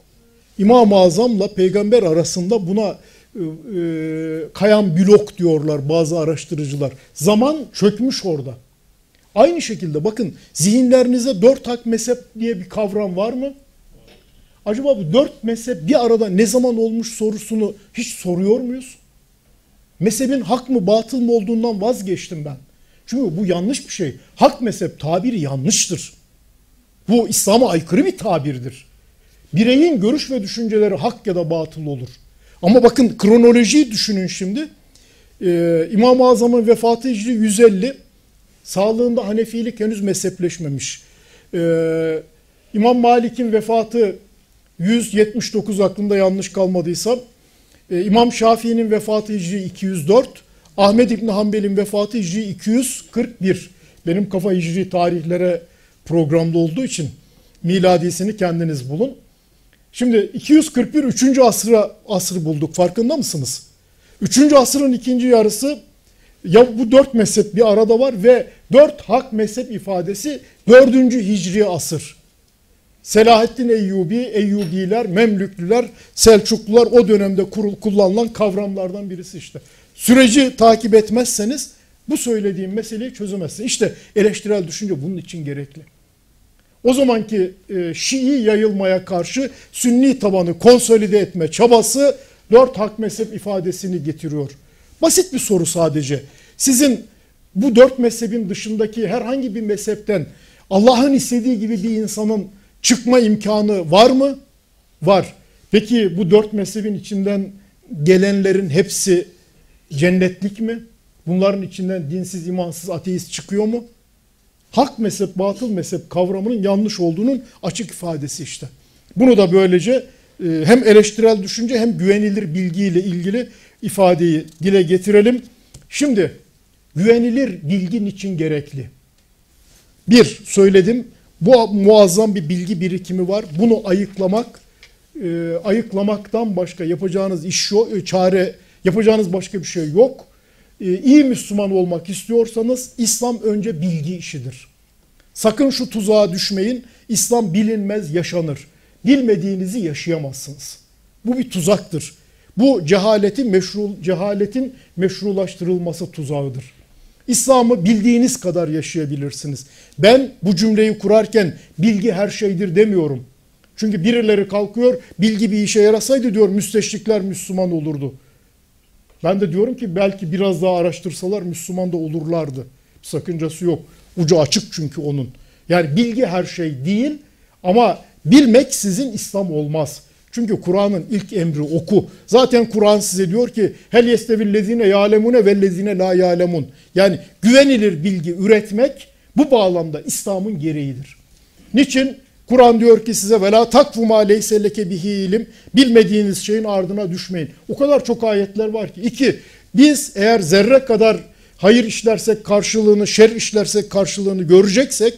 İmam-ı Azam'la peygamber arasında buna e, e, kayan blok diyorlar bazı araştırıcılar. Zaman çökmüş orada. Aynı şekilde bakın zihinlerinize dört hak mezhep diye bir kavram var mı? Acaba bu dört mezhep bir arada ne zaman olmuş sorusunu hiç soruyor muyuz? Mezhebin hak mı batıl mı olduğundan vazgeçtim ben. Çünkü bu yanlış bir şey. Hak mezhep tabiri yanlıştır. Bu İslam'a aykırı bir tabirdir. Bireyin görüş ve düşünceleri hak ya da batıl olur. Ama bakın kronolojiyi düşünün şimdi. Ee, İmam-ı Azam'ın vefatı Hicri 150. Sağlığında Hanefilik henüz mezhepleşmemiş. Ee, İmam Malik'in vefatı 179 aklımda yanlış kalmadıysam. Ee, İmam Şafii'nin vefatı Hicri 204. Ahmet İbni Hanbel'in vefatı Hicri 241. Benim kafa Hicri tarihlere programda olduğu için miladisini kendiniz bulun. Şimdi 241 3. asra asrı bulduk. Farkında mısınız? 3. asrın ikinci yarısı ya bu dört mezhep bir arada var ve dört hak mezhep ifadesi dördüncü hicri asır. Selahaddin Eyyubi, Eyyubiler, Memlüklüler, Selçuklular o dönemde kullanılan kavramlardan birisi işte. Süreci takip etmezseniz bu söylediğim meseleyi çözemezsiniz. İşte eleştirel düşünce bunun için gerekli. O zamanki e, Şii yayılmaya karşı Sünni tabanı konsolide etme çabası dört hak mezhep ifadesini getiriyor. Basit bir soru sadece. Sizin bu dört mezhebin dışındaki herhangi bir mezhepten Allah'ın istediği gibi bir insanın çıkma imkanı var mı? Var. Peki bu dört mezhebin içinden gelenlerin hepsi cennetlik mi? Bunların içinden dinsiz, imansız, ateist çıkıyor mu? Hak mezhep, batıl mezhep kavramının yanlış olduğunun açık ifadesi işte. Bunu da böylece e, hem eleştirel düşünce hem güvenilir bilgiyle ilgili ifadeyi dile getirelim. Şimdi güvenilir bilgin için gerekli. Bir, söyledim Bu muazzam bir bilgi birikimi var. Bunu ayıklamak, e, ayıklamaktan başka yapacağınız iş yok, e, çare yapacağınız başka bir şey yok. E, iyi Müslüman olmak istiyorsanız İslam önce bilgi işidir. Sakın şu tuzağa düşmeyin. İslam bilinmez yaşanır. Bilmediğinizi yaşayamazsınız. Bu bir tuzaktır. Bu cehaletin meşru cehaletin meşrulaştırılması tuzağıdır. İslam'ı bildiğiniz kadar yaşayabilirsiniz. Ben bu cümleyi kurarken bilgi her şeydir demiyorum. Çünkü birileri kalkıyor bilgi bir işe yarasaydı diyor müsteşrikler Müslüman olurdu. Ben de diyorum ki belki biraz daha araştırsalar Müslüman da olurlardı. Sakıncası yok. Ucu açık çünkü onun. Yani bilgi her şey değil ama bilmek sizin İslam olmaz. Çünkü Kur'an'ın ilk emri oku. Zaten Kur'an size diyor ki hel yestevillezine ya'lemune vellezine la ya'lemun. Yani güvenilir bilgi üretmek bu bağlamda İslam'ın gereğidir. Niçin? Kur'an diyor ki size vela takfu ma leyse bihi ilim. Bilmediğiniz şeyin ardına düşmeyin. O kadar çok ayetler var ki. İki, biz eğer zerre kadar hayır işlersek karşılığını, şer işlersek karşılığını göreceksek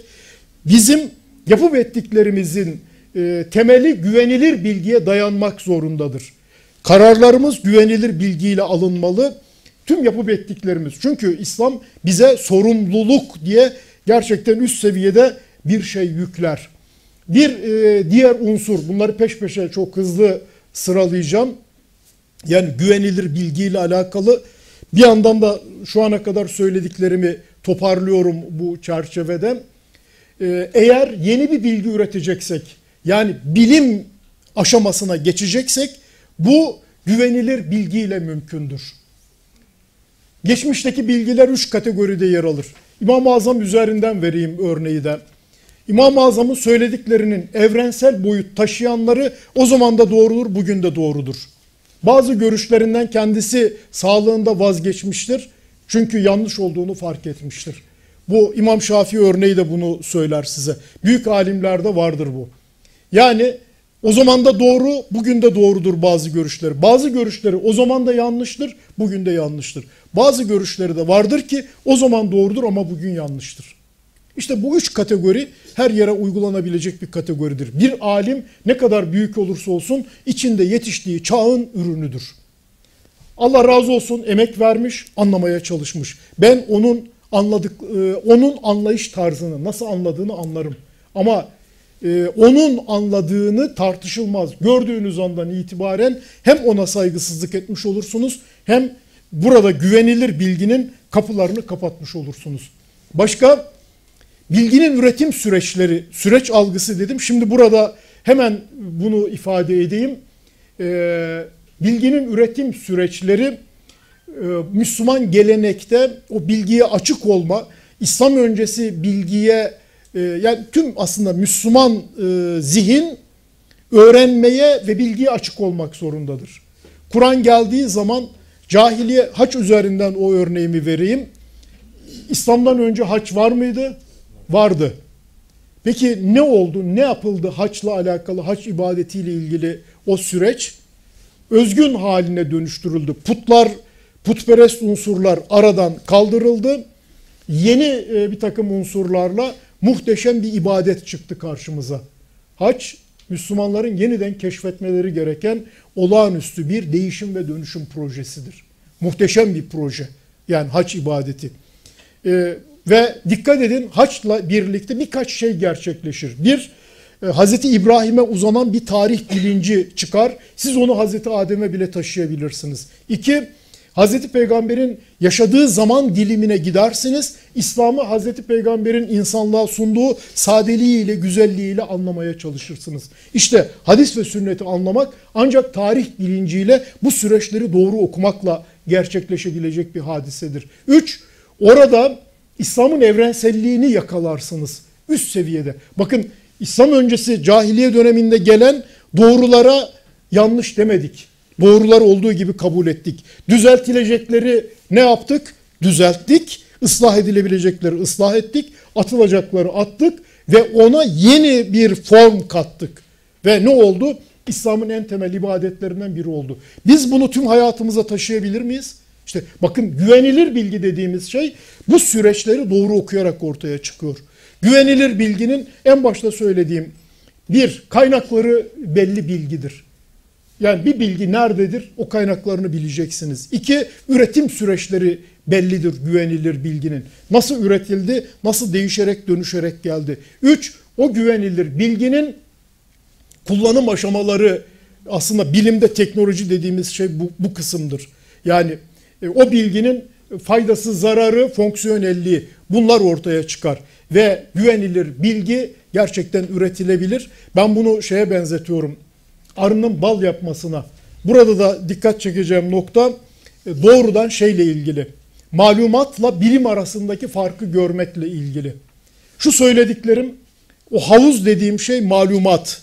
bizim yapıp ettiklerimizin e, temeli güvenilir bilgiye dayanmak zorundadır. Kararlarımız güvenilir bilgiyle alınmalı. Tüm yapıp ettiklerimiz. Çünkü İslam bize sorumluluk diye gerçekten üst seviyede bir şey yükler. Bir e, diğer unsur, bunları peş peşe çok hızlı sıralayacağım. Yani güvenilir bilgiyle alakalı bir yandan da şu ana kadar söylediklerimi toparlıyorum bu çerçevede. E, eğer yeni bir bilgi üreteceksek, yani bilim aşamasına geçeceksek bu güvenilir bilgiyle mümkündür. Geçmişteki bilgiler üç kategoride yer alır. İmam-ı Azam üzerinden vereyim örneği de. İmam-ı Azam'ın söylediklerinin evrensel boyut taşıyanları o zaman da doğrudur, bugün de doğrudur. Bazı görüşlerinden kendisi sağlığında vazgeçmiştir. Çünkü yanlış olduğunu fark etmiştir. Bu İmam Şafii örneği de bunu söyler size. Büyük alimlerde vardır bu. Yani o zaman da doğru, bugün de doğrudur bazı görüşleri. Bazı görüşleri o zaman da yanlıştır, bugün de yanlıştır. Bazı görüşleri de vardır ki o zaman doğrudur ama bugün yanlıştır. İşte bu üç kategori her yere uygulanabilecek bir kategoridir. Bir alim ne kadar büyük olursa olsun içinde yetiştiği çağın ürünüdür. Allah razı olsun emek vermiş, anlamaya çalışmış. Ben onun anladık e, onun anlayış tarzını nasıl anladığını anlarım. Ama e, onun anladığını tartışılmaz. Gördüğünüz andan itibaren hem ona saygısızlık etmiş olursunuz hem burada güvenilir bilginin kapılarını kapatmış olursunuz. Başka bilginin üretim süreçleri, süreç algısı dedim. Şimdi burada hemen bunu ifade edeyim. Ee, bilginin üretim süreçleri e, Müslüman gelenekte o bilgiye açık olma, İslam öncesi bilgiye e, yani tüm aslında Müslüman e, zihin öğrenmeye ve bilgiye açık olmak zorundadır. Kur'an geldiği zaman cahiliye haç üzerinden o örneğimi vereyim. İslam'dan önce haç var mıydı? Vardı. Peki ne oldu? Ne yapıldı haçla alakalı, haç ibadetiyle ilgili o süreç? Özgün haline dönüştürüldü. Putlar, putperest unsurlar aradan kaldırıldı. Yeni e, bir takım unsurlarla muhteşem bir ibadet çıktı karşımıza. Haç, Müslümanların yeniden keşfetmeleri gereken olağanüstü bir değişim ve dönüşüm projesidir. Muhteşem bir proje. Yani haç ibadeti. Ee, ve dikkat edin haçla birlikte birkaç şey gerçekleşir. Bir, e, Hazreti İbrahim'e uzanan bir tarih bilinci çıkar. Siz onu Hazreti Adem'e bile taşıyabilirsiniz. İki, Hazreti Peygamber'in yaşadığı zaman dilimine gidersiniz. İslam'ı Hazreti Peygamber'in insanlığa sunduğu sadeliğiyle, güzelliğiyle anlamaya çalışırsınız. İşte hadis ve sünneti anlamak ancak tarih bilinciyle bu süreçleri doğru okumakla gerçekleşebilecek bir hadisedir. Üç, orada İslam'ın evrenselliğini yakalarsınız üst seviyede. Bakın İslam öncesi cahiliye döneminde gelen doğrulara yanlış demedik. Doğrular olduğu gibi kabul ettik. Düzeltilecekleri ne yaptık? Düzelttik. Islah edilebilecekleri ıslah ettik. Atılacakları attık ve ona yeni bir form kattık. Ve ne oldu? İslam'ın en temel ibadetlerinden biri oldu. Biz bunu tüm hayatımıza taşıyabilir miyiz? İşte bakın güvenilir bilgi dediğimiz şey bu süreçleri doğru okuyarak ortaya çıkıyor. Güvenilir bilginin en başta söylediğim bir kaynakları belli bilgidir. Yani bir bilgi nerededir? O kaynaklarını bileceksiniz. İki, üretim süreçleri bellidir güvenilir bilginin. Nasıl üretildi, nasıl değişerek dönüşerek geldi. Üç, o güvenilir bilginin kullanım aşamaları aslında bilimde teknoloji dediğimiz şey bu, bu kısımdır. Yani e, o bilginin faydası, zararı, fonksiyonelliği bunlar ortaya çıkar. Ve güvenilir bilgi gerçekten üretilebilir. Ben bunu şeye benzetiyorum. Arının bal yapmasına. Burada da dikkat çekeceğim nokta e, doğrudan şeyle ilgili. Malumatla bilim arasındaki farkı görmekle ilgili. Şu söylediklerim o havuz dediğim şey malumat.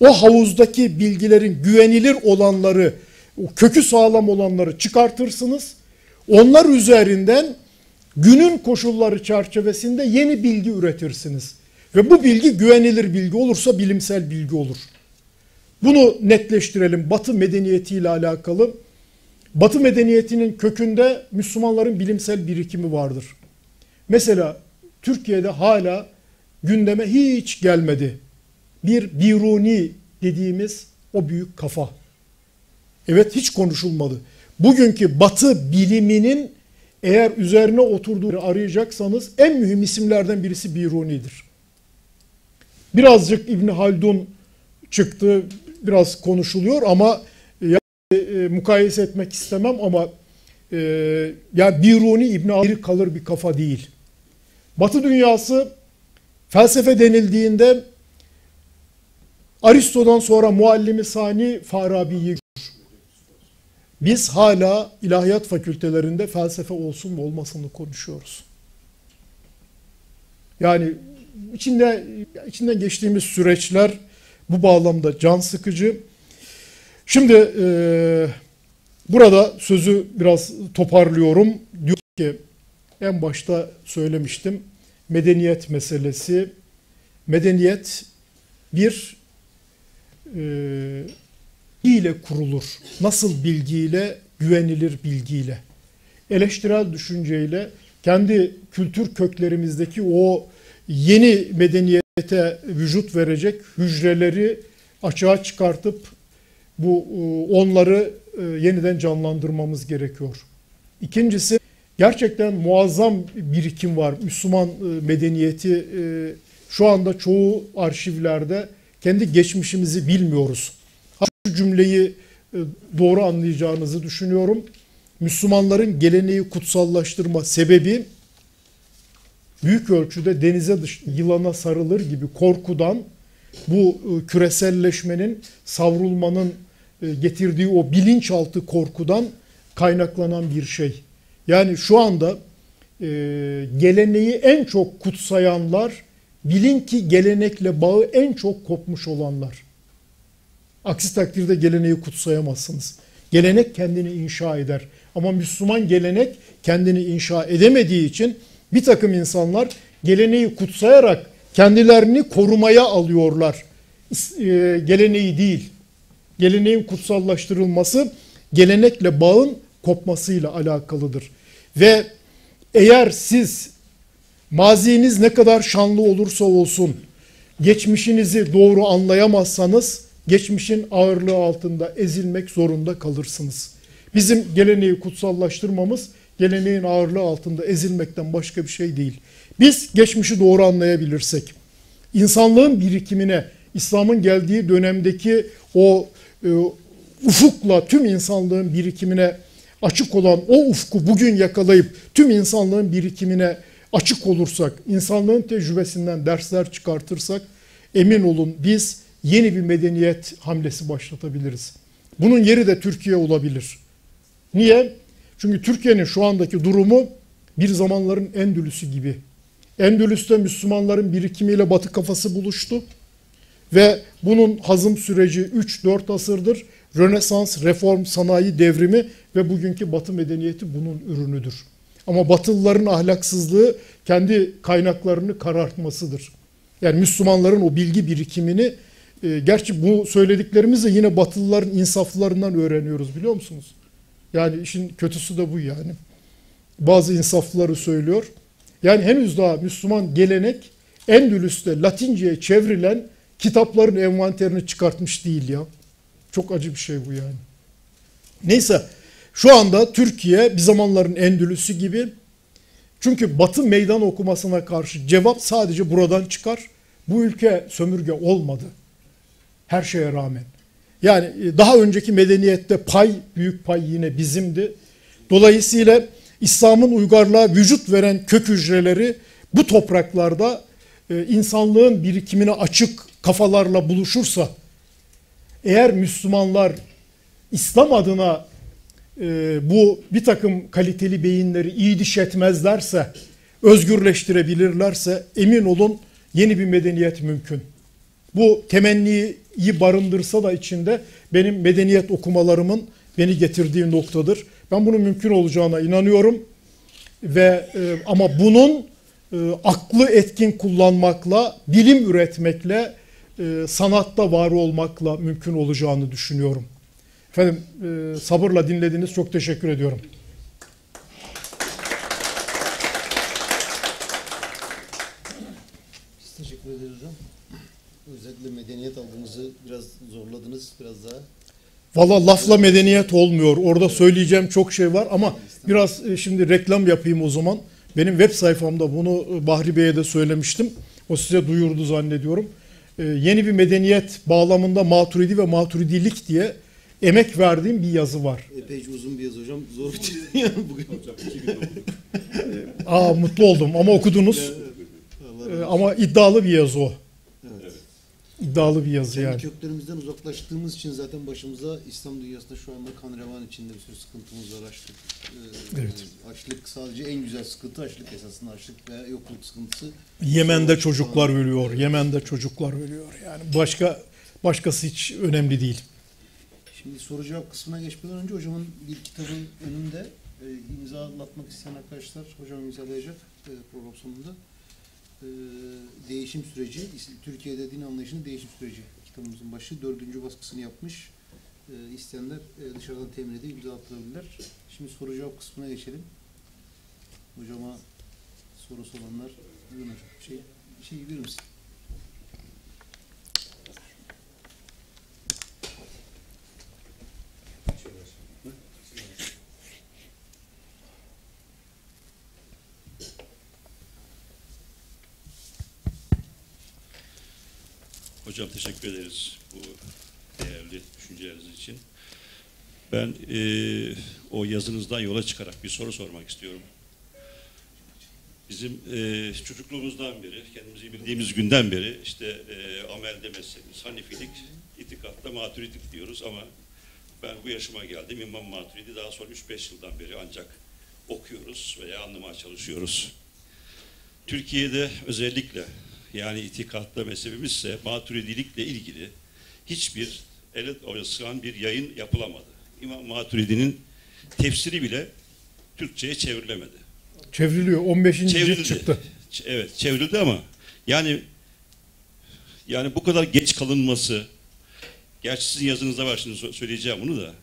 O havuzdaki bilgilerin güvenilir olanları, o kökü sağlam olanları çıkartırsınız. Onlar üzerinden günün koşulları çerçevesinde yeni bilgi üretirsiniz. Ve bu bilgi güvenilir bilgi olursa bilimsel bilgi olur. Bunu netleştirelim. Batı medeniyetiyle alakalı. Batı medeniyetinin kökünde Müslümanların bilimsel birikimi vardır. Mesela Türkiye'de hala gündeme hiç gelmedi. Bir Biruni dediğimiz o büyük kafa. Evet hiç konuşulmadı. Bugünkü Batı biliminin eğer üzerine oturduğunu arayacaksanız en mühim isimlerden birisi Biruni'dir. Birazcık İbni Haldun çıktı, biraz konuşuluyor ama yani, e, mukayese etmek istemem ama e, ya Biruni İbni Haldun kalır bir kafa değil. Batı dünyası felsefe denildiğinde Aristo'dan sonra muallimi sani Farabi'yi biz hala ilahiyat fakültelerinde felsefe olsun mu olmasını konuşuyoruz. Yani içinde içinden geçtiğimiz süreçler bu bağlamda can sıkıcı. Şimdi e, burada sözü biraz toparlıyorum. Diyor ki en başta söylemiştim. Medeniyet meselesi. Medeniyet bir e, ile kurulur. Nasıl bilgiyle? Güvenilir bilgiyle. Eleştirel düşünceyle kendi kültür köklerimizdeki o yeni medeniyete vücut verecek hücreleri açığa çıkartıp bu e, onları e, yeniden canlandırmamız gerekiyor. İkincisi gerçekten muazzam birikim var. Müslüman e, medeniyeti şu anda çoğu arşivlerde kendi geçmişimizi bilmiyoruz. Şu cümleyi doğru anlayacağınızı düşünüyorum. Müslümanların geleneği kutsallaştırma sebebi büyük ölçüde denize dış, yılana sarılır gibi korkudan bu e, küreselleşmenin, savrulmanın e, getirdiği o bilinçaltı korkudan kaynaklanan bir şey. Yani şu anda e, geleneği en çok kutsayanlar, bilin ki gelenekle bağı en çok kopmuş olanlar. Aksi takdirde geleneği kutsayamazsınız. Gelenek kendini inşa eder. Ama Müslüman gelenek kendini inşa edemediği için bir takım insanlar geleneği kutsayarak kendilerini korumaya alıyorlar. E, geleneği değil. Geleneğin kutsallaştırılması gelenekle bağın kopmasıyla alakalıdır. Ve eğer siz maziniz ne kadar şanlı olursa olsun geçmişinizi doğru anlayamazsanız geçmişin ağırlığı altında ezilmek zorunda kalırsınız. Bizim geleneği kutsallaştırmamız geleneğin ağırlığı altında ezilmekten başka bir şey değil. Biz geçmişi doğru anlayabilirsek, insanlığın birikimine, İslam'ın geldiği dönemdeki o e, ufukla tüm insanlığın birikimine açık olan o ufku bugün yakalayıp tüm insanlığın birikimine açık olursak, insanlığın tecrübesinden dersler çıkartırsak emin olun biz yeni bir medeniyet hamlesi başlatabiliriz. Bunun yeri de Türkiye olabilir. Niye? Çünkü Türkiye'nin şu andaki durumu bir zamanların Endülüs'ü gibi. Endülüs'te Müslümanların birikimiyle Batı kafası buluştu. Ve bunun hazım süreci 3-4 asırdır. Rönesans, reform, sanayi devrimi ve bugünkü Batı medeniyeti bunun ürünüdür. Ama Batılıların ahlaksızlığı kendi kaynaklarını karartmasıdır. Yani Müslümanların o bilgi birikimini, e, gerçi bu söylediklerimizi yine Batılıların insaflarından öğreniyoruz biliyor musunuz? Yani işin kötüsü de bu yani. Bazı insaflıları söylüyor. Yani henüz daha Müslüman gelenek Endülüs'te Latince'ye çevrilen kitapların envanterini çıkartmış değil ya. Çok acı bir şey bu yani. Neyse şu anda Türkiye bir zamanların Endülüs'ü gibi çünkü Batı meydan okumasına karşı cevap sadece buradan çıkar. Bu ülke sömürge olmadı. Her şeye rağmen. Yani e, daha önceki medeniyette pay, büyük pay yine bizimdi. Dolayısıyla İslam'ın uygarlığa vücut veren kök hücreleri bu topraklarda e, insanlığın birikimine açık kafalarla buluşursa, eğer Müslümanlar İslam adına e, bu bir takım kaliteli beyinleri iyi diş etmezlerse, özgürleştirebilirlerse emin olun yeni bir medeniyet mümkün. Bu temenniyi barındırsa da içinde benim medeniyet okumalarımın beni getirdiği noktadır. Ben bunun mümkün olacağına inanıyorum ve e, ama bunun e, aklı etkin kullanmakla, bilim üretmekle, e, sanatta var olmakla mümkün olacağını düşünüyorum. Efendim e, sabırla dinlediniz. Çok teşekkür ediyorum. Biz teşekkür ederiz hocam. Özellikle medeniyet algımızı biraz zorladınız. Biraz daha Valla lafla medeniyet olmuyor. Orada söyleyeceğim çok şey var ama biraz e, şimdi reklam yapayım o zaman. Benim web sayfamda bunu e, Bahri Bey'e de söylemiştim. O size duyurdu zannediyorum. E, yeni bir medeniyet bağlamında maturidi ve maturidilik diye emek verdiğim bir yazı var. epeyce uzun bir yazı hocam. Zor bitirdi yani bugün. Aa mutlu oldum ama okudunuz. E, olsun. ama iddialı bir yazı o. İddialı bir yazı Kendi yani. köklerimizden uzaklaştığımız için zaten başımıza İslam dünyasında şu anda kan revan içinde bir sürü sıkıntımız var. Açlık, e, Evet. açlık sadece en güzel sıkıntı açlık esasında açlık ve yokluk sıkıntısı. Yemen'de çocuklar ölüyor. Yemen'de çocuklar ölüyor. Yani başka başkası hiç önemli değil. Şimdi soru cevap kısmına geçmeden önce hocamın bir kitabın önünde e, imzalatmak isteyen arkadaşlar hocam imzalayacak e, program sonunda. E, değişim süreci, Türkiye'de din anlayışının değişim süreci kitabımızın başı. Dördüncü baskısını yapmış. E, isteyenler e, dışarıdan temin edip imza attırabilirler. Şimdi soru cevap kısmına geçelim. Hocama sorusu olanlar buyurun hocam. Şey, şey verir misin? Hocam teşekkür ederiz bu değerli düşünceleriniz için. Ben eee, o yazınızdan yola çıkarak bir soru sormak istiyorum. Bizim eee, çocukluğumuzdan beri, kendimizi bildiğimiz günden beri işte eee amelde mezhebimiz, Hanifilik, itikatta maturidik diyoruz ama ben bu yaşıma geldim. İmam Maturidi daha sonra 3-5 yıldan beri ancak okuyoruz veya anlamaya çalışıyoruz. Türkiye'de özellikle yani itikatta mezhebimizse maturidilikle ilgili hiçbir ele sığan bir yayın yapılamadı. İmam Maturidi'nin tefsiri bile Türkçe'ye çevrilemedi. Çevriliyor. 15. cilt çıktı. Evet çevrildi ama yani yani bu kadar geç kalınması gerçi sizin yazınızda var şimdi sö- söyleyeceğim bunu da.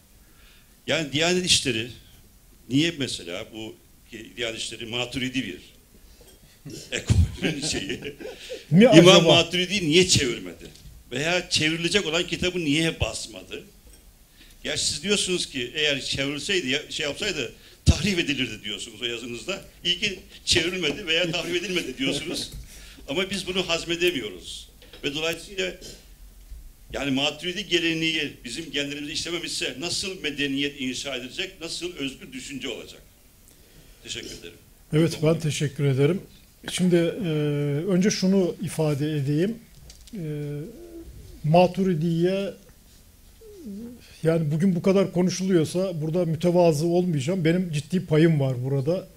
Yani Diyanet İşleri niye mesela bu Diyanet İşleri maturidi bir ekolün şeyi Mi İmam acaba? Maturidi niye çevirmedi? Veya çevrilecek olan kitabı niye basmadı? Gerçi siz diyorsunuz ki eğer çevrilseydi, ya- şey yapsaydı tahrif edilirdi diyorsunuz o yazınızda. İyi ki çevrilmedi veya tahrif edilmedi diyorsunuz. Ama biz bunu hazmedemiyoruz. Ve dolayısıyla yani Maturidi geleneği bizim genlerimizde işlememişse nasıl medeniyet inşa edilecek, nasıl özgür düşünce olacak? Teşekkür ederim. Evet ben teşekkür ederim. Şimdi e, önce şunu ifade edeyim. E, Maturidi'ye yani bugün bu kadar konuşuluyorsa burada mütevazı olmayacağım. Benim ciddi payım var burada.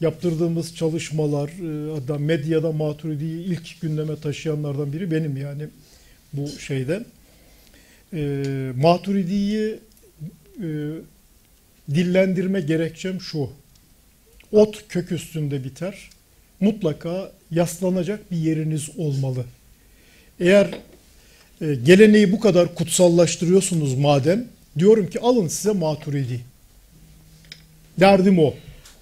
Yaptırdığımız çalışmalar, e, hatta medyada Maturidi'yi ilk gündeme taşıyanlardan biri benim yani bu şeyden. E, Maturidi'yi e, dillendirme gerekçem şu. Ot kök üstünde biter. Mutlaka yaslanacak bir yeriniz olmalı. Eğer e, geleneği bu kadar kutsallaştırıyorsunuz madem, diyorum ki alın size maturidi. Derdim o.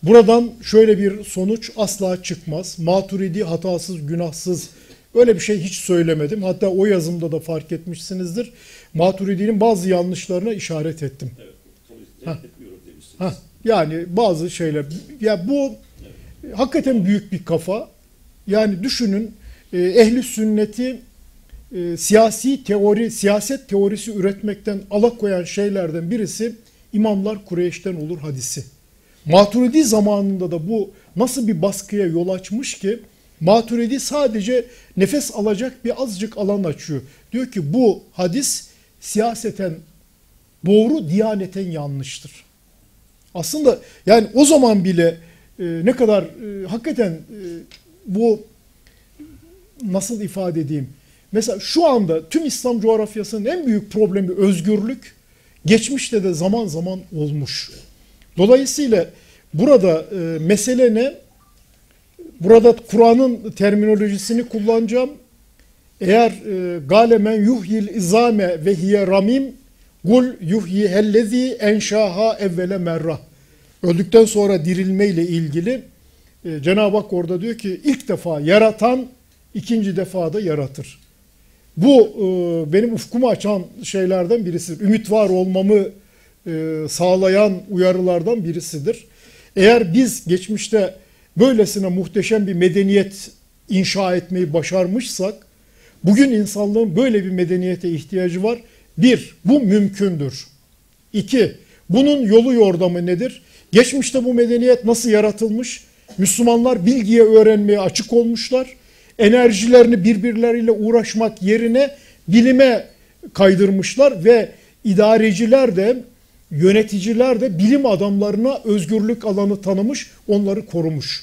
Buradan şöyle bir sonuç asla çıkmaz. Maturidi hatasız, günahsız Öyle bir şey hiç söylemedim. Hatta o yazımda da fark etmişsinizdir. Maturidi'nin bazı yanlışlarına işaret ettim. Evet. Ha. Yani bazı şeyler. Ya bu hakikaten büyük bir kafa. Yani düşünün e, ehli sünneti e, siyasi teori, siyaset teorisi üretmekten alakoyan şeylerden birisi imamlar Kureyş'ten olur hadisi. Maturidi zamanında da bu nasıl bir baskıya yol açmış ki Maturidi sadece nefes alacak bir azıcık alan açıyor. Diyor ki bu hadis siyaseten doğru, diyaneten yanlıştır. Aslında yani o zaman bile e, ne kadar e, hakikaten e, bu nasıl ifade edeyim? Mesela şu anda tüm İslam coğrafyasının en büyük problemi özgürlük. Geçmişte de zaman zaman olmuş. Dolayısıyla burada e, mesele ne? Burada Kur'an'ın terminolojisini kullanacağım. Eğer e, galemen yuhyil izame ve hiye ramim gul yuhyi hellezi enşaha evvele merra. Öldükten sonra dirilme ile ilgili e, Cenab-ı Hak orada diyor ki ilk defa yaratan ikinci defa da yaratır. Bu e, benim ufkumu açan şeylerden birisidir. Ümit var olmamı e, sağlayan uyarılardan birisidir. Eğer biz geçmişte böylesine muhteşem bir medeniyet inşa etmeyi başarmışsak, bugün insanlığın böyle bir medeniyete ihtiyacı var. Bir, bu mümkündür. İki, bunun yolu yordamı nedir? Geçmişte bu medeniyet nasıl yaratılmış? Müslümanlar bilgiye öğrenmeye açık olmuşlar. Enerjilerini birbirleriyle uğraşmak yerine bilime kaydırmışlar ve idareciler de yöneticiler de bilim adamlarına özgürlük alanı tanımış, onları korumuş.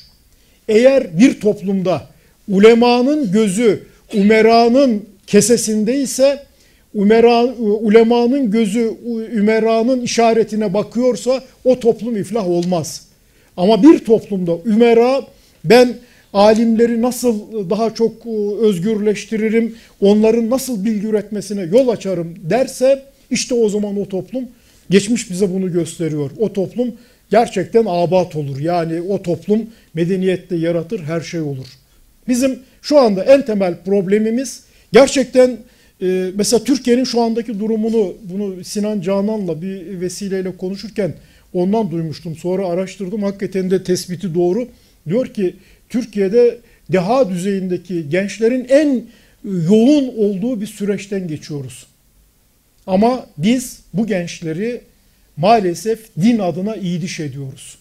Eğer bir toplumda ulemanın gözü umeranın kesesindeyse umera, ulemanın gözü ümeranın işaretine bakıyorsa o toplum iflah olmaz. Ama bir toplumda ümera ben alimleri nasıl daha çok özgürleştiririm, onların nasıl bilgi üretmesine yol açarım derse işte o zaman o toplum geçmiş bize bunu gösteriyor. O toplum gerçekten abat olur. Yani o toplum medeniyette yaratır, her şey olur. Bizim şu anda en temel problemimiz gerçekten e, mesela Türkiye'nin şu andaki durumunu bunu Sinan Canan'la bir vesileyle konuşurken ondan duymuştum. Sonra araştırdım. Hakikaten de tespiti doğru. Diyor ki Türkiye'de deha düzeyindeki gençlerin en yoğun olduğu bir süreçten geçiyoruz. Ama biz bu gençleri maalesef din adına iyiliş ediyoruz.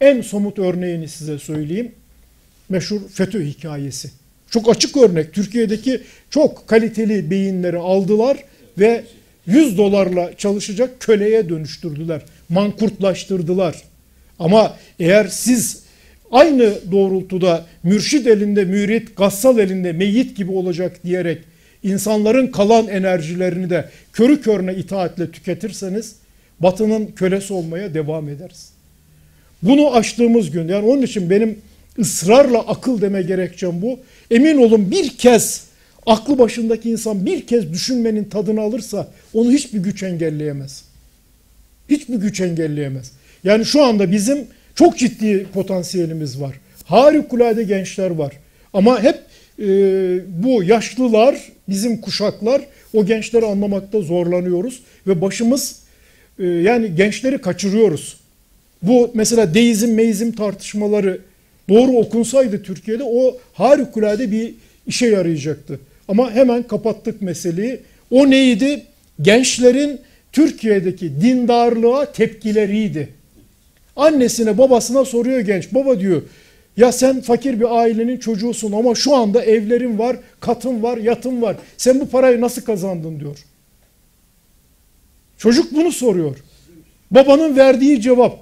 En somut örneğini size söyleyeyim. Meşhur FETÖ hikayesi. Çok açık örnek. Türkiye'deki çok kaliteli beyinleri aldılar ve 100 dolarla çalışacak köleye dönüştürdüler. Mankurtlaştırdılar. Ama eğer siz aynı doğrultuda mürşid elinde mürit, gassal elinde meyit gibi olacak diyerek insanların kalan enerjilerini de körü körüne itaatle tüketirseniz batının kölesi olmaya devam ederiz. Bunu açtığımız gün yani onun için benim ısrarla akıl deme gerekçem bu. Emin olun bir kez aklı başındaki insan bir kez düşünmenin tadını alırsa onu hiçbir güç engelleyemez. Hiçbir güç engelleyemez. Yani şu anda bizim çok ciddi potansiyelimiz var. Harikulade gençler var. Ama hep e, bu yaşlılar, bizim kuşaklar o gençleri anlamakta zorlanıyoruz. Ve başımız e, yani gençleri kaçırıyoruz. Bu mesela deizm meizm tartışmaları doğru okunsaydı Türkiye'de o harikulade bir işe yarayacaktı. Ama hemen kapattık meseleyi. O neydi? Gençlerin Türkiye'deki dindarlığa tepkileriydi. Annesine babasına soruyor genç. Baba diyor ya sen fakir bir ailenin çocuğusun ama şu anda evlerin var, katın var, yatın var. Sen bu parayı nasıl kazandın diyor. Çocuk bunu soruyor. Babanın verdiği cevap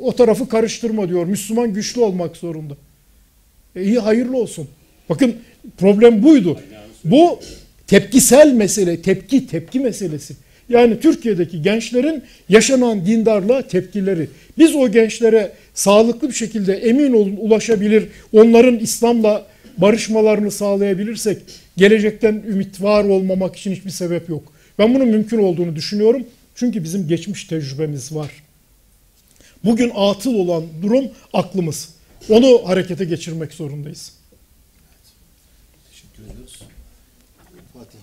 o tarafı karıştırma diyor. Müslüman güçlü olmak zorunda. E iyi hayırlı olsun. Bakın problem buydu. Bu tepkisel mesele, tepki, tepki meselesi. Yani Türkiye'deki gençlerin yaşanan dindarlığa tepkileri. Biz o gençlere sağlıklı bir şekilde emin olun ulaşabilir, onların İslam'la barışmalarını sağlayabilirsek gelecekten ümit var olmamak için hiçbir sebep yok. Ben bunun mümkün olduğunu düşünüyorum. Çünkü bizim geçmiş tecrübemiz var. Bugün atıl olan durum aklımız. Onu harekete geçirmek zorundayız. teşekkür ediyoruz. Fatih.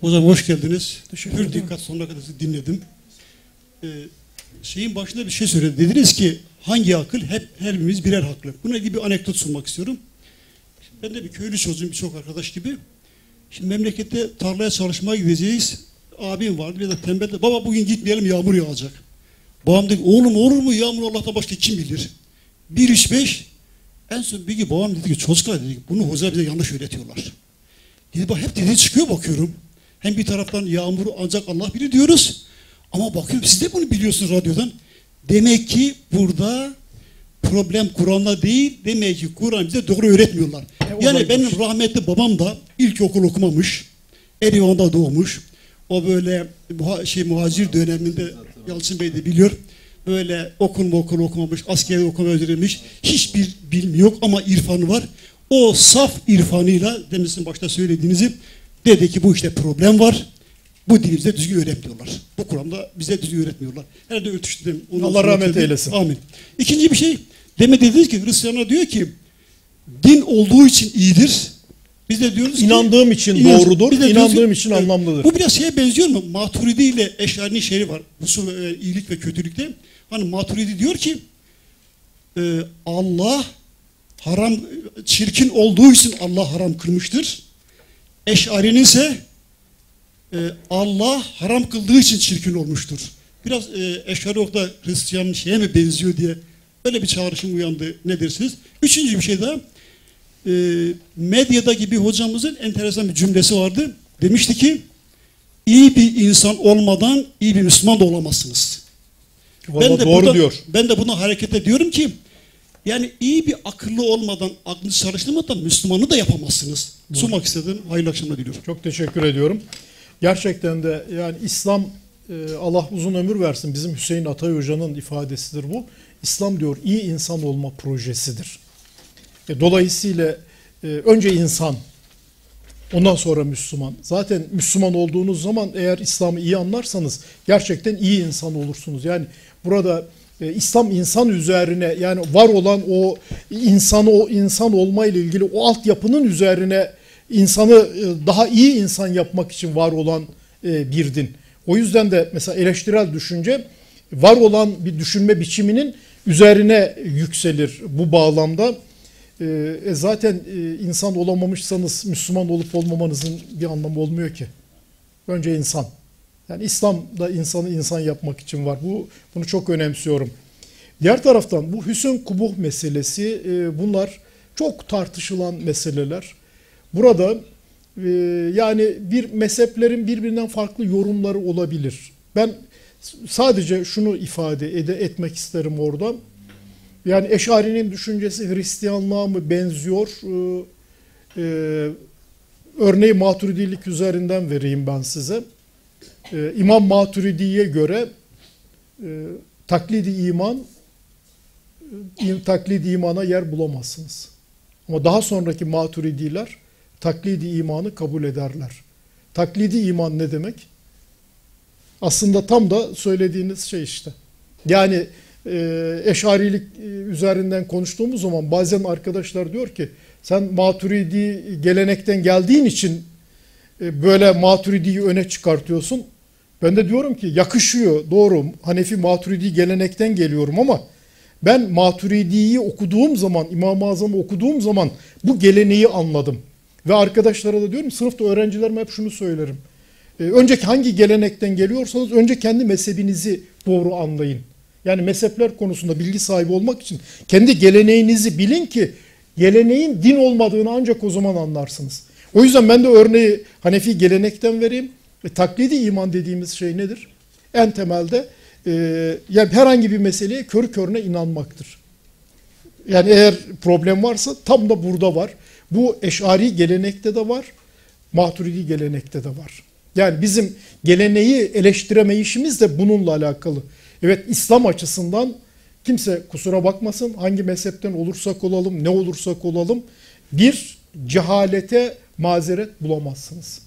Hocam hoş geldiniz. Pür dikkat sonuna kadar sizi dinledim. Ee, şeyin başında bir şey söyledi. Dediniz ki hangi akıl? Hep her birimiz birer haklı. Buna ilgili bir anekdot sunmak istiyorum. Ben de bir köylü çocuğum birçok arkadaş gibi. Şimdi memlekette tarlaya çalışmaya gideceğiz. Abim vardı tembel de baba bugün gitmeyelim yağmur yağacak. Babam dedi oğlum olur mu yağmur Allah'tan başka kim bilir. Bir üç beş en son bir gün babam dedi ki çocuklar dedi ki, bunu hoca bize yanlış öğretiyorlar. Dedi bak hep dedi çıkıyor bakıyorum. Hem bir taraftan yağmuru ancak Allah bilir diyoruz. Ama bakıyorum siz de bunu biliyorsunuz radyodan. Demek ki burada problem Kur'an'la değil. Demek ki Kur'an bize doğru öğretmiyorlar. E, yani bir benim rahmetli babam da ilkokul okumamış. Erivan'da doğmuş. O böyle muha- şey muhacir döneminde Yalçın Bey de biliyor. Böyle okul mu okul okumamış, askeri okuma öldürülmüş. Hiçbir bilmi yok ama irfanı var. O saf irfanıyla demin başta söylediğinizi dedi ki bu işte problem var. Bu bize düzgün öğretmiyorlar. Bu Kur'an'da bize düzgün öğretmiyorlar. Herhalde örtüştüm. Ondan Allah rahmet tabii- eylesin. Amin. İkinci bir şey. Demin dediniz ki Hristiyanlar diyor ki din olduğu için iyidir. Biz de diyoruz ki İnandığım için İnan- doğrudur, biz de diyoruz inandığım ki- için anlamlıdır. Bu biraz şeye benziyor mu? Maturidi ile Eşari'nin şeyi var. Usul e, iyilik ve kötülükte. Hani Maturidi diyor ki e, Allah haram çirkin olduğu için Allah haram kılmıştır. Eşari'nin ise e, Allah haram kıldığı için çirkin olmuştur. Biraz e, Eşari orada Hristiyan şeye mi benziyor diye öyle bir çağrışım uyandı. Ne dersiniz? Üçüncü bir şey daha. E, medyadaki bir hocamızın enteresan bir cümlesi vardı. Demişti ki iyi bir insan olmadan iyi bir Müslüman da olamazsınız. Vallahi de doğru buradan- diyor. Ben de buna hareket ediyorum ki yani iyi bir akıllı olmadan, aklını çalıştırmadan Müslümanı da yapamazsınız. Sunmak istedim. Hayırlı akşamlar diliyorum. Çok teşekkür ediyorum. Gerçekten de yani İslam e, Allah uzun ömür versin. Bizim Hüseyin Atay Hoca'nın ifadesidir bu. İslam diyor iyi insan olma projesidir. E, dolayısıyla e, önce insan, ondan sonra Müslüman. Zaten Müslüman olduğunuz zaman eğer İslam'ı iyi anlarsanız gerçekten iyi insan olursunuz. Yani burada e, İslam insan üzerine yani var olan o insanı o insan olma ile ilgili o altyapının üzerine insanı daha iyi insan yapmak için var olan bir din. O yüzden de mesela eleştirel düşünce var olan bir düşünme biçiminin üzerine yükselir bu bağlamda. E, e, zaten e, insan olamamışsanız Müslüman olup olmamanızın bir anlamı olmuyor ki. Önce insan. Yani İslam da insanı insan yapmak için var. Bu bunu çok önemsiyorum. Diğer taraftan bu hüsn kubuh meselesi e, bunlar çok tartışılan meseleler. Burada e, yani bir mezheplerin birbirinden farklı yorumları olabilir. Ben sadece şunu ifade ede, etmek isterim orada. Yani Eşari'nin düşüncesi Hristiyanlığa mı benziyor? Ee, e, örneği Maturidilik üzerinden vereyim ben size. Ee, İmam Maturidi'ye göre e, taklidi iman e, taklidi imana yer bulamazsınız. Ama daha sonraki Maturidiler taklidi imanı kabul ederler. Taklidi iman ne demek? Aslında tam da söylediğiniz şey işte. Yani eşarilik e, üzerinden konuştuğumuz zaman bazen arkadaşlar diyor ki sen maturidi gelenekten geldiğin için e, böyle maturidiyi öne çıkartıyorsun. Ben de diyorum ki yakışıyor doğru Hanefi maturidi gelenekten geliyorum ama ben maturidiyi okuduğum zaman İmam-ı Azam'ı okuduğum zaman bu geleneği anladım. Ve arkadaşlara da diyorum sınıfta öğrencilerime hep şunu söylerim. E, önceki hangi gelenekten geliyorsanız önce kendi mezhebinizi doğru anlayın. Yani mezhepler konusunda bilgi sahibi olmak için kendi geleneğinizi bilin ki geleneğin din olmadığını ancak o zaman anlarsınız. O yüzden ben de örneği Hanefi gelenekten vereyim. E, taklidi iman dediğimiz şey nedir? En temelde e, yani herhangi bir meseleye körü körüne inanmaktır. Yani eğer problem varsa tam da burada var. Bu eşari gelenekte de var, maturidi gelenekte de var. Yani bizim geleneği eleştiremeyişimiz de bununla alakalı. Evet İslam açısından kimse kusura bakmasın hangi mezhepten olursak olalım, ne olursak olalım bir cehalete mazeret bulamazsınız.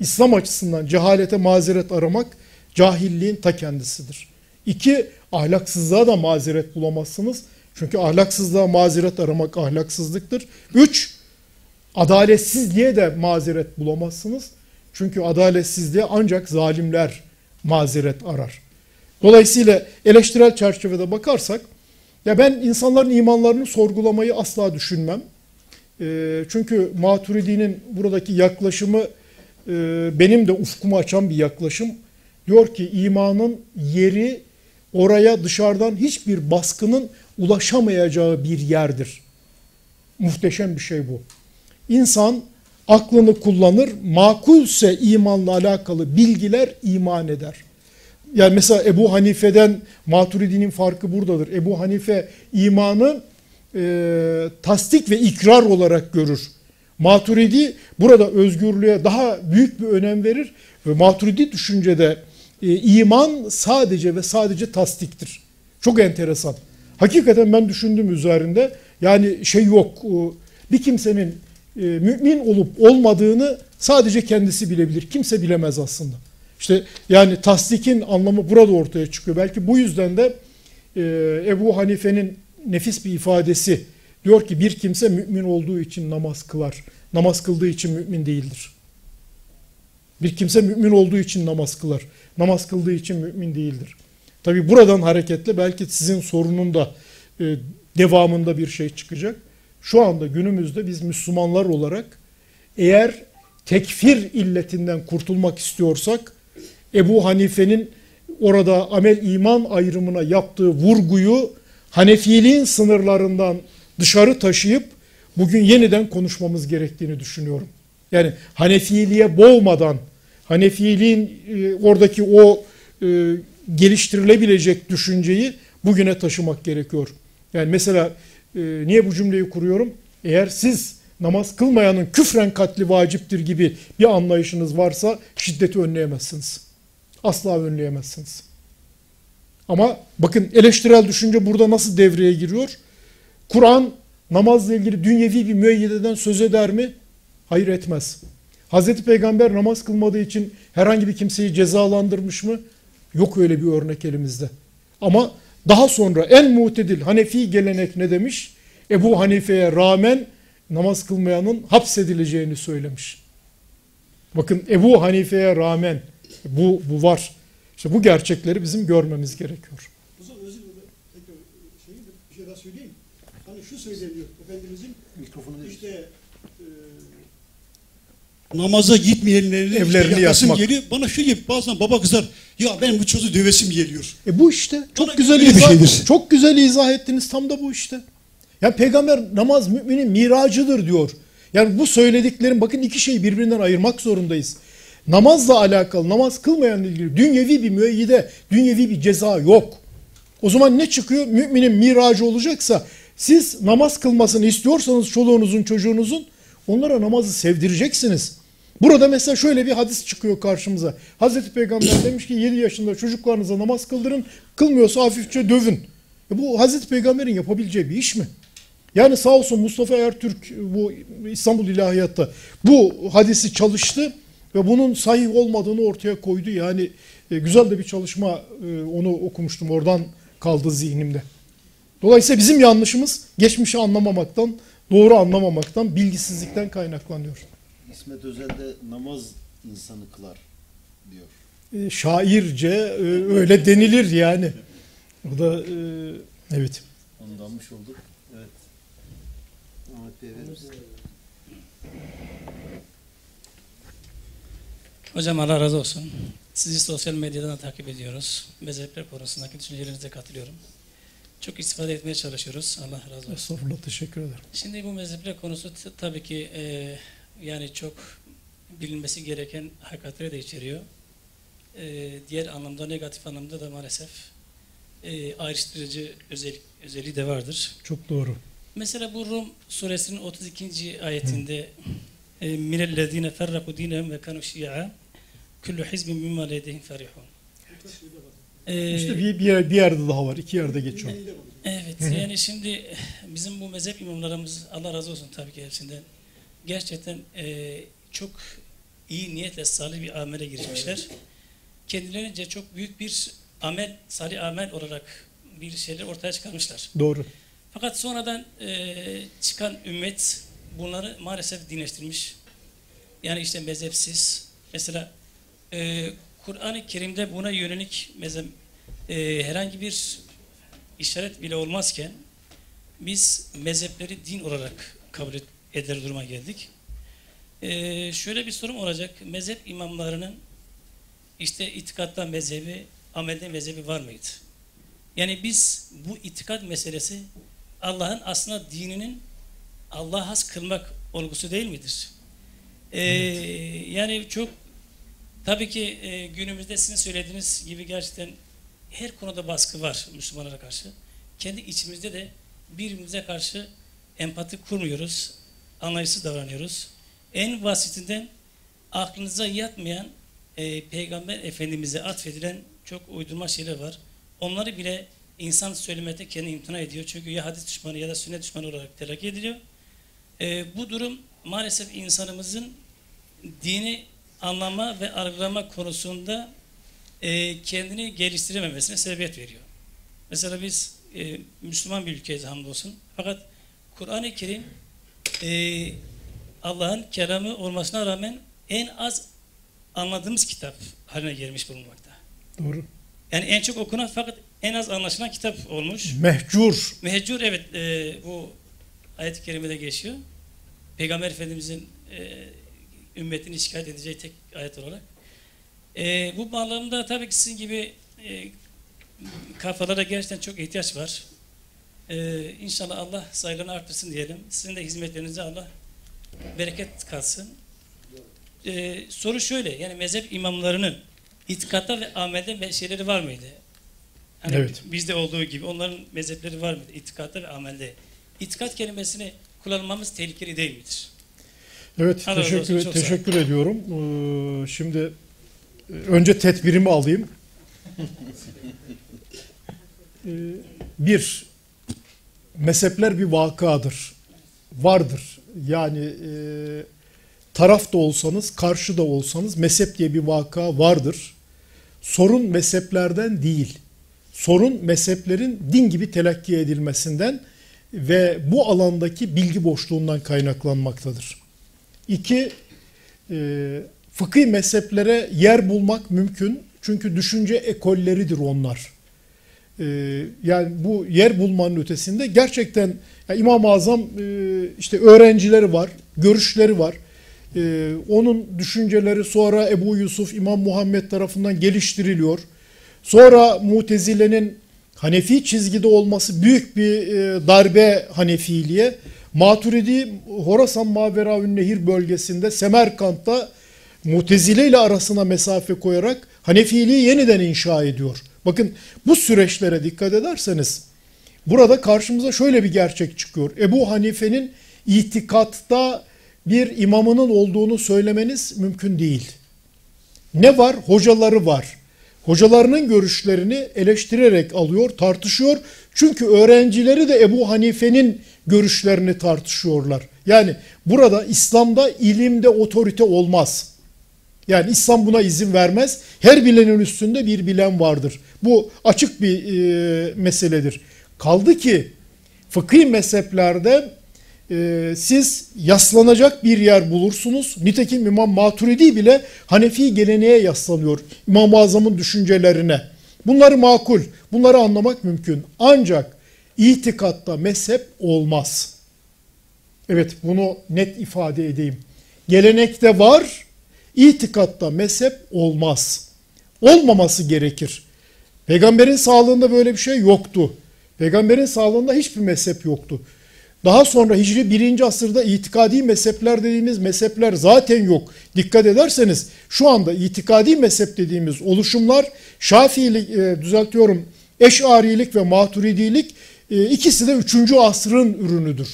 İslam açısından cehalete mazeret aramak cahilliğin ta kendisidir. İki, ahlaksızlığa da mazeret bulamazsınız. Çünkü ahlaksızlığa mazeret aramak ahlaksızlıktır. Üç, adaletsizliğe de mazeret bulamazsınız. Çünkü adaletsizliğe ancak zalimler mazeret arar. Dolayısıyla eleştirel çerçevede bakarsak, ya ben insanların imanlarını sorgulamayı asla düşünmem. Ee, çünkü Maturidi'nin buradaki yaklaşımı e, benim de ufkumu açan bir yaklaşım. Diyor ki imanın yeri oraya dışarıdan hiçbir baskının ulaşamayacağı bir yerdir. Muhteşem bir şey bu. İnsan aklını kullanır, makulse imanla alakalı bilgiler iman eder. Yani mesela Ebu Hanife'den Maturidi'nin farkı buradadır. Ebu Hanife imanı e, tasdik ve ikrar olarak görür. Maturidi burada özgürlüğe daha büyük bir önem verir ve Maturidi düşüncede e, iman sadece ve sadece tasdiktir. Çok enteresan. Hakikaten ben düşündüm üzerinde. Yani şey yok. Bir kimsenin e, mümin olup olmadığını sadece kendisi bilebilir. Kimse bilemez aslında. İşte yani tasdikin anlamı burada ortaya çıkıyor. Belki bu yüzden de e, Ebu Hanife'nin nefis bir ifadesi diyor ki bir kimse mümin olduğu için namaz kılar. Namaz kıldığı için mümin değildir. Bir kimse mümin olduğu için namaz kılar. Namaz kıldığı için mümin değildir. Tabi buradan hareketle belki sizin sorunun da e, devamında bir şey çıkacak. Şu anda günümüzde biz Müslümanlar olarak eğer tekfir illetinden kurtulmak istiyorsak Ebu Hanife'nin orada amel iman ayrımına yaptığı vurguyu Hanefiliğin sınırlarından dışarı taşıyıp bugün yeniden konuşmamız gerektiğini düşünüyorum. Yani Hanefiliğe boğmadan Hanefiliğin e, oradaki o e, geliştirilebilecek düşünceyi bugüne taşımak gerekiyor. Yani mesela e, niye bu cümleyi kuruyorum? Eğer siz namaz kılmayanın küfren katli vaciptir gibi bir anlayışınız varsa şiddeti önleyemezsiniz. Asla önleyemezsiniz. Ama bakın eleştirel düşünce burada nasıl devreye giriyor? Kur'an namazla ilgili dünyevi bir müeyyideden söz eder mi? Hayır etmez. Hazreti Peygamber namaz kılmadığı için herhangi bir kimseyi cezalandırmış mı? Yok öyle bir örnek elimizde. Ama daha sonra en mutedil Hanefi gelenek ne demiş? Ebu Hanife'ye rağmen namaz kılmayanın hapsedileceğini söylemiş. Bakın Ebu Hanife'ye rağmen bu, bu var. İşte bu gerçekleri bizim görmemiz gerekiyor. O zaman özür dilerim. Tekrar şey, bir şey daha söyleyeyim. Hani şu söyleniyor Efendimizin Mikrofonu işte e, namaza gitmeyenlerin işte Evlerini yakasım yakmak. geliyor. Bana şu gibi bazen baba kızar. Ya benim bu çocuğu dövesim geliyor. E bu işte çok Bana güzel bir şeydir. çok güzel izah ettiniz tam da bu işte. Ya peygamber namaz müminin miracıdır diyor. Yani bu söylediklerim bakın iki şeyi birbirinden ayırmak zorundayız. Namazla alakalı, namaz kılmayanla ilgili dünyevi bir müeyyide, dünyevi bir ceza yok. O zaman ne çıkıyor? Müminin miracı olacaksa siz namaz kılmasını istiyorsanız çoluğunuzun çocuğunuzun onlara namazı sevdireceksiniz. Burada mesela şöyle bir hadis çıkıyor karşımıza. Hazreti Peygamber demiş ki 7 yaşında çocuklarınıza namaz kıldırın, kılmıyorsa hafifçe dövün. E bu Hazreti Peygamber'in yapabileceği bir iş mi? Yani sağ olsun Mustafa Ertürk bu İstanbul İlahiyat'ta bu hadisi çalıştı ve bunun sahih olmadığını ortaya koydu. Yani e, güzel de bir çalışma e, onu okumuştum oradan kaldı zihnimde. Dolayısıyla bizim yanlışımız geçmişi anlamamaktan, doğru anlamamaktan, bilgisizlikten kaynaklanıyor. İsmet Özel de namaz insanı kılar diyor. E, şairce e, öyle denilir yani. O da e, evet. Onu da almış olduk. Evet. Ahmet Bey verir Hocam Allah razı olsun. Sizi sosyal medyadan da takip ediyoruz. Mezhepler konusundaki düşüncelerinize katılıyorum. Çok istifade etmeye çalışıyoruz. Allah razı olsun. Estağfurullah teşekkür ederim. Şimdi bu mezhepler konusu tabii ki e, yani çok bilinmesi gereken hakikatleri de içeriyor. E, diğer anlamda, negatif anlamda da maalesef e, ayrıştırıcı özellik, özelliği de vardır. Çok doğru. Mesela bu Rum suresinin 32. ayetinde e, minellezine ferraku dinehum ve kanu şi'a kullu hizbin bimma ledeyhim ferihun. E, İşte bir, bir, yer- bir yerde daha var. iki yerde geçiyor. Evet yani şimdi bizim bu mezhep imamlarımız Allah razı olsun tabii ki hepsinden gerçekten e, çok iyi niyetle salih bir amele girişmişler. Kendilerince çok büyük bir amel, salih amel olarak bir şeyler ortaya çıkarmışlar. Doğru. Fakat sonradan e, çıkan ümmet bunları maalesef dinleştirmiş. Yani işte mezhepsiz. Mesela e, Kur'an-ı Kerim'de buna yönelik mesela, e, herhangi bir işaret bile olmazken biz mezhepleri din olarak kabul eder duruma geldik. E, şöyle bir sorum olacak. Mezhep imamlarının işte itikatta mezhebi, amelde mezhebi var mıydı? Yani biz bu itikat meselesi Allah'ın aslında dininin Allah'a has kılmak olgusu değil midir? Ee, Yani çok tabii ki e, günümüzde sizin söylediğiniz gibi gerçekten her konuda baskı var Müslümanlara karşı. Kendi içimizde de birbirimize karşı empati kurmuyoruz, anlayışsız davranıyoruz. En basitinden aklınıza yatmayan e, Peygamber Efendimiz'e atfedilen çok uydurma şeyler var. Onları bile insan söylemekte kendi imtina ediyor. Çünkü ya hadis düşmanı ya da sünnet düşmanı olarak telakki ediliyor. E, bu durum maalesef insanımızın dini anlama ve algılama konusunda e, kendini geliştirememesine sebebiyet veriyor. Mesela biz e, Müslüman bir ülkeyiz hamdolsun. Fakat Kur'an-ı Kerim e, Allah'ın kelamı olmasına rağmen en az anladığımız kitap haline gelmiş bulunmakta. Doğru. Yani en çok okunan fakat en az anlaşılan kitap olmuş. Mehcur. Mehcur evet e, bu ayet-i kerimede geçiyor. Peygamber Efendimizin e, ümmetini şikayet edeceği tek ayet olarak. E, bu bağlamda tabii ki sizin gibi e, kafalara gerçekten çok ihtiyaç var. E, inşallah Allah sayılarını arttırsın diyelim. Sizin de hizmetlerinize Allah bereket kalsın. E, soru şöyle, yani mezhep imamlarının itikatta ve amelde şeyleri var mıydı? Hani Evet. bizde olduğu gibi onların mezhepleri var mıydı? İtikatta ve amelde. İtikat kelimesini kullanmamız tehlikeli değil midir? Evet, razı teşekkür, olsun, sağ teşekkür ediyorum. Ee, şimdi e, önce tedbirimi alayım. Ee, bir, mezhepler bir vakadır. Vardır. Yani e, taraf da olsanız, karşı da olsanız mezhep diye bir vaka vardır. Sorun mezheplerden değil. Sorun mezheplerin din gibi telakki edilmesinden ve bu alandaki bilgi boşluğundan kaynaklanmaktadır. İki, e, fıkıh mezheplere yer bulmak mümkün. Çünkü düşünce ekolleridir onlar. E, yani bu yer bulmanın ötesinde gerçekten ya İmam-ı Azam e, işte öğrencileri var, görüşleri var. E, onun düşünceleri sonra Ebu Yusuf, İmam Muhammed tarafından geliştiriliyor. Sonra Mutezile'nin Hanefi çizgide olması büyük bir e, darbe Hanefiliğe. Maturidi Horasan Maveraün Nehir bölgesinde Semerkant'ta Mutezile ile arasına mesafe koyarak Hanefiliği yeniden inşa ediyor. Bakın bu süreçlere dikkat ederseniz burada karşımıza şöyle bir gerçek çıkıyor. Ebu Hanife'nin itikatta bir imamının olduğunu söylemeniz mümkün değil. Ne var? Hocaları var. Hocalarının görüşlerini eleştirerek alıyor, tartışıyor. Çünkü öğrencileri de Ebu Hanife'nin görüşlerini tartışıyorlar. Yani burada İslam'da ilimde otorite olmaz. Yani İslam buna izin vermez. Her bilenin üstünde bir bilen vardır. Bu açık bir e, meseledir. Kaldı ki fıkıh mezheplerde e, siz yaslanacak bir yer bulursunuz. Nitekim İmam Maturidi bile Hanefi geleneğe yaslanıyor. İmam-ı Azam'ın düşüncelerine. Bunları makul, bunları anlamak mümkün. Ancak itikatta mezhep olmaz. Evet bunu net ifade edeyim. Gelenekte var, itikatta mezhep olmaz. Olmaması gerekir. Peygamberin sağlığında böyle bir şey yoktu. Peygamberin sağlığında hiçbir mezhep yoktu. Daha sonra Hicri 1. asırda itikadi mezhepler dediğimiz mezhepler zaten yok. Dikkat ederseniz şu anda itikadi mezhep dediğimiz oluşumlar Şafiilik, e, düzeltiyorum Eş'arilik ve Maturidilik ikisi de 3. asrın ürünüdür.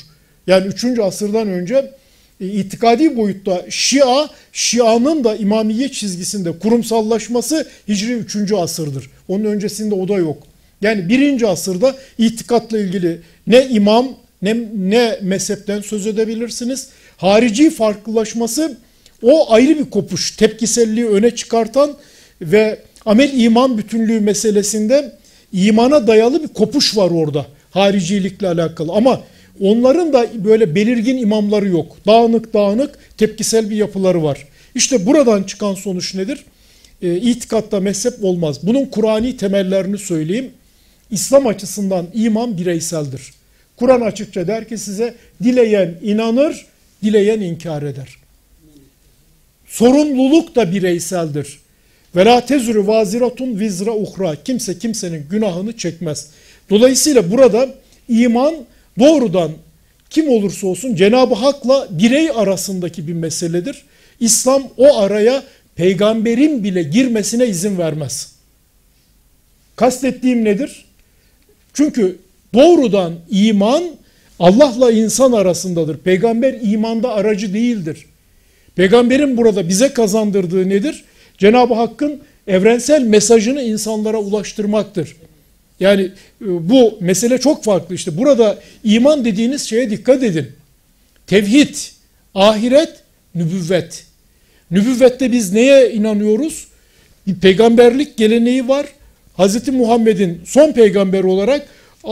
Yani 3. asırdan önce e, itikadi boyutta Şia, Şia'nın da İmamiye çizgisinde kurumsallaşması Hicri 3. asırdır. Onun öncesinde o da yok. Yani 1. asırda itikatla ilgili ne imam ne, ne mezhepten söz edebilirsiniz. Harici farklılaşması o ayrı bir kopuş. Tepkiselliği öne çıkartan ve amel iman bütünlüğü meselesinde imana dayalı bir kopuş var orada. Haricilikle alakalı ama onların da böyle belirgin imamları yok. Dağınık dağınık tepkisel bir yapıları var. İşte buradan çıkan sonuç nedir? E, itikatta mezhep olmaz. Bunun Kur'ani temellerini söyleyeyim. İslam açısından iman bireyseldir. Kur'an açıkça der ki size dileyen inanır, dileyen inkar eder. Sorumluluk da bireyseldir. Ve la tezrü vaziratun vizra uhra. Kimse kimsenin günahını çekmez. Dolayısıyla burada iman doğrudan kim olursa olsun Cenab-ı Hak'la birey arasındaki bir meseledir. İslam o araya peygamberin bile girmesine izin vermez. Kastettiğim nedir? Çünkü doğrudan iman Allah'la insan arasındadır. Peygamber imanda aracı değildir. Peygamberin burada bize kazandırdığı nedir? Cenab-ı Hakk'ın evrensel mesajını insanlara ulaştırmaktır. Yani e, bu mesele çok farklı. İşte burada iman dediğiniz şeye dikkat edin. Tevhid, ahiret, nübüvvet. Nübüvvette biz neye inanıyoruz? Bir peygamberlik geleneği var. Hz. Muhammed'in son peygamber olarak e,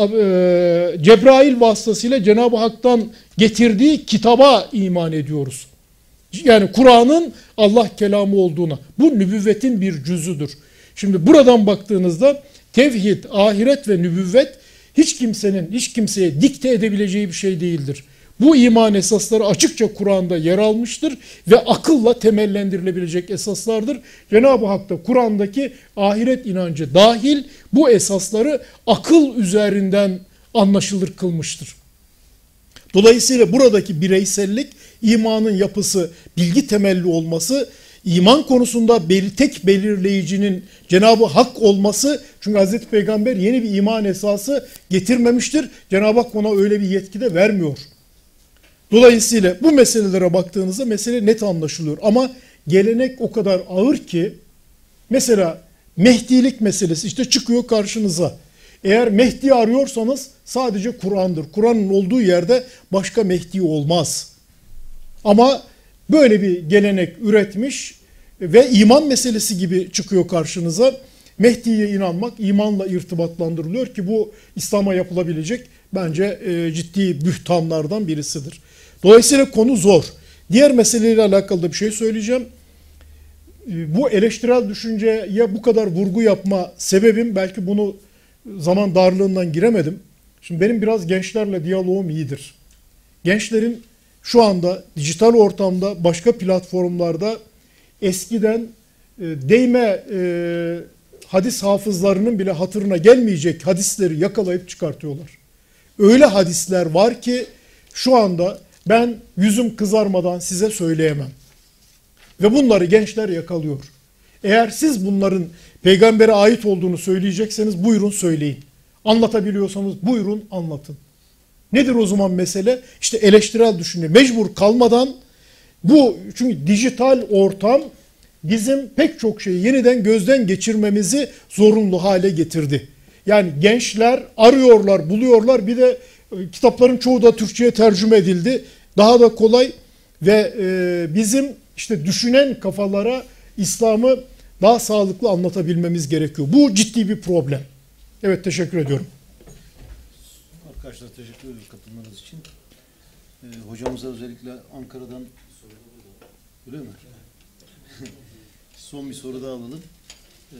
Cebrail vasıtasıyla Cenab-ı Hak'tan getirdiği kitaba iman ediyoruz. Yani Kur'an'ın Allah kelamı olduğuna. Bu nübüvvetin bir cüzüdür. Şimdi buradan baktığınızda tevhid, ahiret ve nübüvvet hiç kimsenin, hiç kimseye dikte edebileceği bir şey değildir. Bu iman esasları açıkça Kur'an'da yer almıştır ve akılla temellendirilebilecek esaslardır. Cenab-ı Hak da Kur'an'daki ahiret inancı dahil bu esasları akıl üzerinden anlaşılır kılmıştır. Dolayısıyla buradaki bireysellik imanın yapısı bilgi temelli olması iman konusunda bel tek belirleyicinin Cenab-ı Hak olması çünkü Hazreti Peygamber yeni bir iman esası getirmemiştir. Cenab-ı Hak ona öyle bir yetki de vermiyor. Dolayısıyla bu meselelere baktığınızda mesele net anlaşılıyor. Ama gelenek o kadar ağır ki mesela Mehdilik meselesi işte çıkıyor karşınıza. Eğer Mehdi arıyorsanız sadece Kur'an'dır. Kur'an'ın olduğu yerde başka Mehdi olmaz. Ama böyle bir gelenek üretmiş ve iman meselesi gibi çıkıyor karşınıza. Mehdi'ye inanmak imanla irtibatlandırılıyor ki bu İslam'a yapılabilecek bence e, ciddi bühtanlardan birisidir. Dolayısıyla konu zor. Diğer meseleyle alakalı da bir şey söyleyeceğim. E, bu eleştirel düşünceye bu kadar vurgu yapma sebebim belki bunu zaman darlığından giremedim. Şimdi benim biraz gençlerle diyaloğum iyidir. Gençlerin şu anda dijital ortamda başka platformlarda eskiden e, değme e, hadis hafızlarının bile hatırına gelmeyecek hadisleri yakalayıp çıkartıyorlar. Öyle hadisler var ki şu anda ben yüzüm kızarmadan size söyleyemem. Ve bunları gençler yakalıyor. Eğer siz bunların peygambere ait olduğunu söyleyecekseniz buyurun söyleyin. Anlatabiliyorsanız buyurun anlatın. Nedir o zaman mesele? İşte eleştirel düşünce. Mecbur kalmadan bu çünkü dijital ortam bizim pek çok şeyi yeniden gözden geçirmemizi zorunlu hale getirdi. Yani gençler arıyorlar, buluyorlar. Bir de e, kitapların çoğu da Türkçe'ye tercüme edildi. Daha da kolay ve e, bizim işte düşünen kafalara İslam'ı daha sağlıklı anlatabilmemiz gerekiyor. Bu ciddi bir problem. Evet teşekkür ediyorum. Arkadaşlar teşekkür ederim katılmanız için. Ee, hocamıza özellikle Ankara'dan öyle mi? Son bir soru daha alalım. Ee,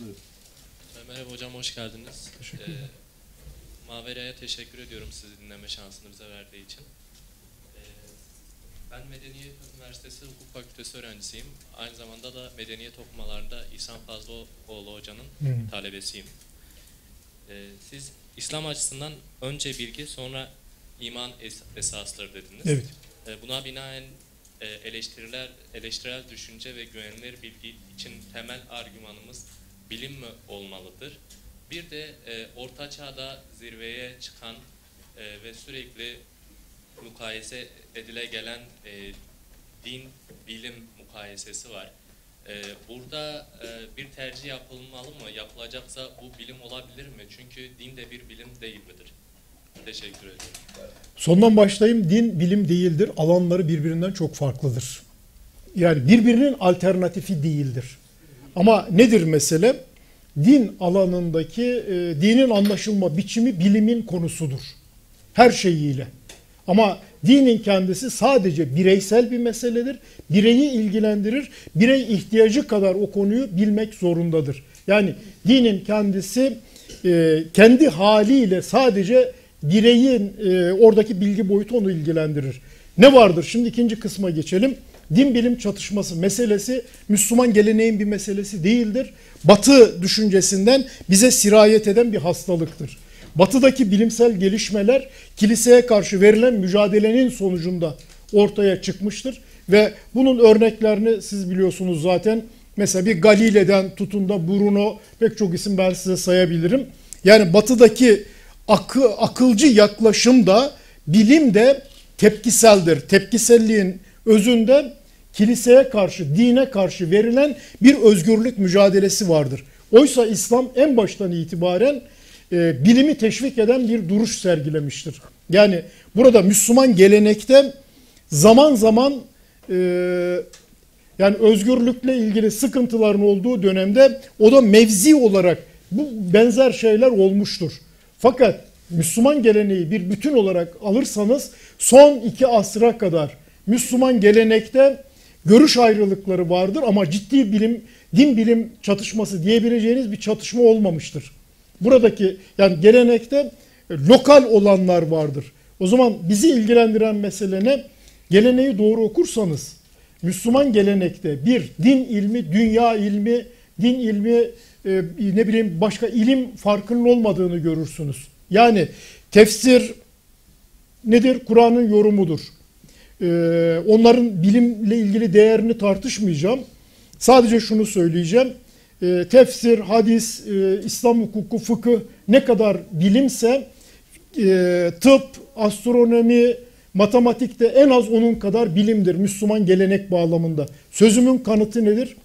buyurun. Merhaba hocam, hoş geldiniz. Teşekkür Ee, ederim. Maveria'ya teşekkür ediyorum sizi dinleme şansını bize verdiği için. Ee, ben Medeniyet Üniversitesi Hukuk Fakültesi öğrencisiyim. Aynı zamanda da Medeniyet okumalarında İhsan Fazlıoğlu hocanın Hı. talebesiyim. Ee, siz İslam açısından önce bilgi sonra iman es- esasları dediniz. Evet. Ee, Buna binaen e, eleştiriler, eleştirel düşünce ve güvenilir bilgi için temel argümanımız bilim mi olmalıdır? Bir de e, Orta Çağ'da zirveye çıkan e, ve sürekli mukayese edile gelen e, din bilim mukayesesi var. E, burada e, bir tercih yapılmalı mı? Yapılacaksa bu bilim olabilir mi? Çünkü din de bir bilim değil midir? Teşekkür ederim. Sondan başlayayım. Din bilim değildir. Alanları birbirinden çok farklıdır. Yani birbirinin alternatifi değildir. Ama nedir mesele? din alanındaki e, dinin anlaşılma biçimi bilimin konusudur. Her şeyiyle. Ama dinin kendisi sadece bireysel bir meseledir. Bireyi ilgilendirir. Birey ihtiyacı kadar o konuyu bilmek zorundadır. Yani dinin kendisi e, kendi haliyle sadece bireyin e, oradaki bilgi boyutu onu ilgilendirir. Ne vardır? Şimdi ikinci kısma geçelim. Din bilim çatışması meselesi Müslüman geleneğin bir meselesi değildir. Batı düşüncesinden bize sirayet eden bir hastalıktır. Batıdaki bilimsel gelişmeler kiliseye karşı verilen mücadelenin sonucunda ortaya çıkmıştır. Ve bunun örneklerini siz biliyorsunuz zaten. Mesela bir Galile'den tutun da Bruno pek çok isim ben size sayabilirim. Yani batıdaki akı, akılcı yaklaşım da bilim de tepkiseldir. Tepkiselliğin özünde kiliseye karşı, dine karşı verilen bir özgürlük mücadelesi vardır. Oysa İslam en baştan itibaren e, bilimi teşvik eden bir duruş sergilemiştir. Yani burada Müslüman gelenekte zaman zaman e, yani özgürlükle ilgili sıkıntıların olduğu dönemde o da mevzi olarak bu benzer şeyler olmuştur. Fakat Müslüman geleneği bir bütün olarak alırsanız son iki asra kadar Müslüman gelenekte görüş ayrılıkları vardır ama ciddi bilim, din bilim çatışması diyebileceğiniz bir çatışma olmamıştır. Buradaki yani gelenekte lokal olanlar vardır. O zaman bizi ilgilendiren mesele ne? Geleneği doğru okursanız Müslüman gelenekte bir din ilmi, dünya ilmi, din ilmi e, ne bileyim başka ilim farkının olmadığını görürsünüz. Yani tefsir nedir? Kur'an'ın yorumudur. Ee, onların bilimle ilgili değerini tartışmayacağım. Sadece şunu söyleyeceğim. Ee, tefsir, hadis, e, İslam hukuku, fıkıh ne kadar bilimse e, tıp, astronomi, matematikte en az onun kadar bilimdir Müslüman gelenek bağlamında. Sözümün kanıtı nedir?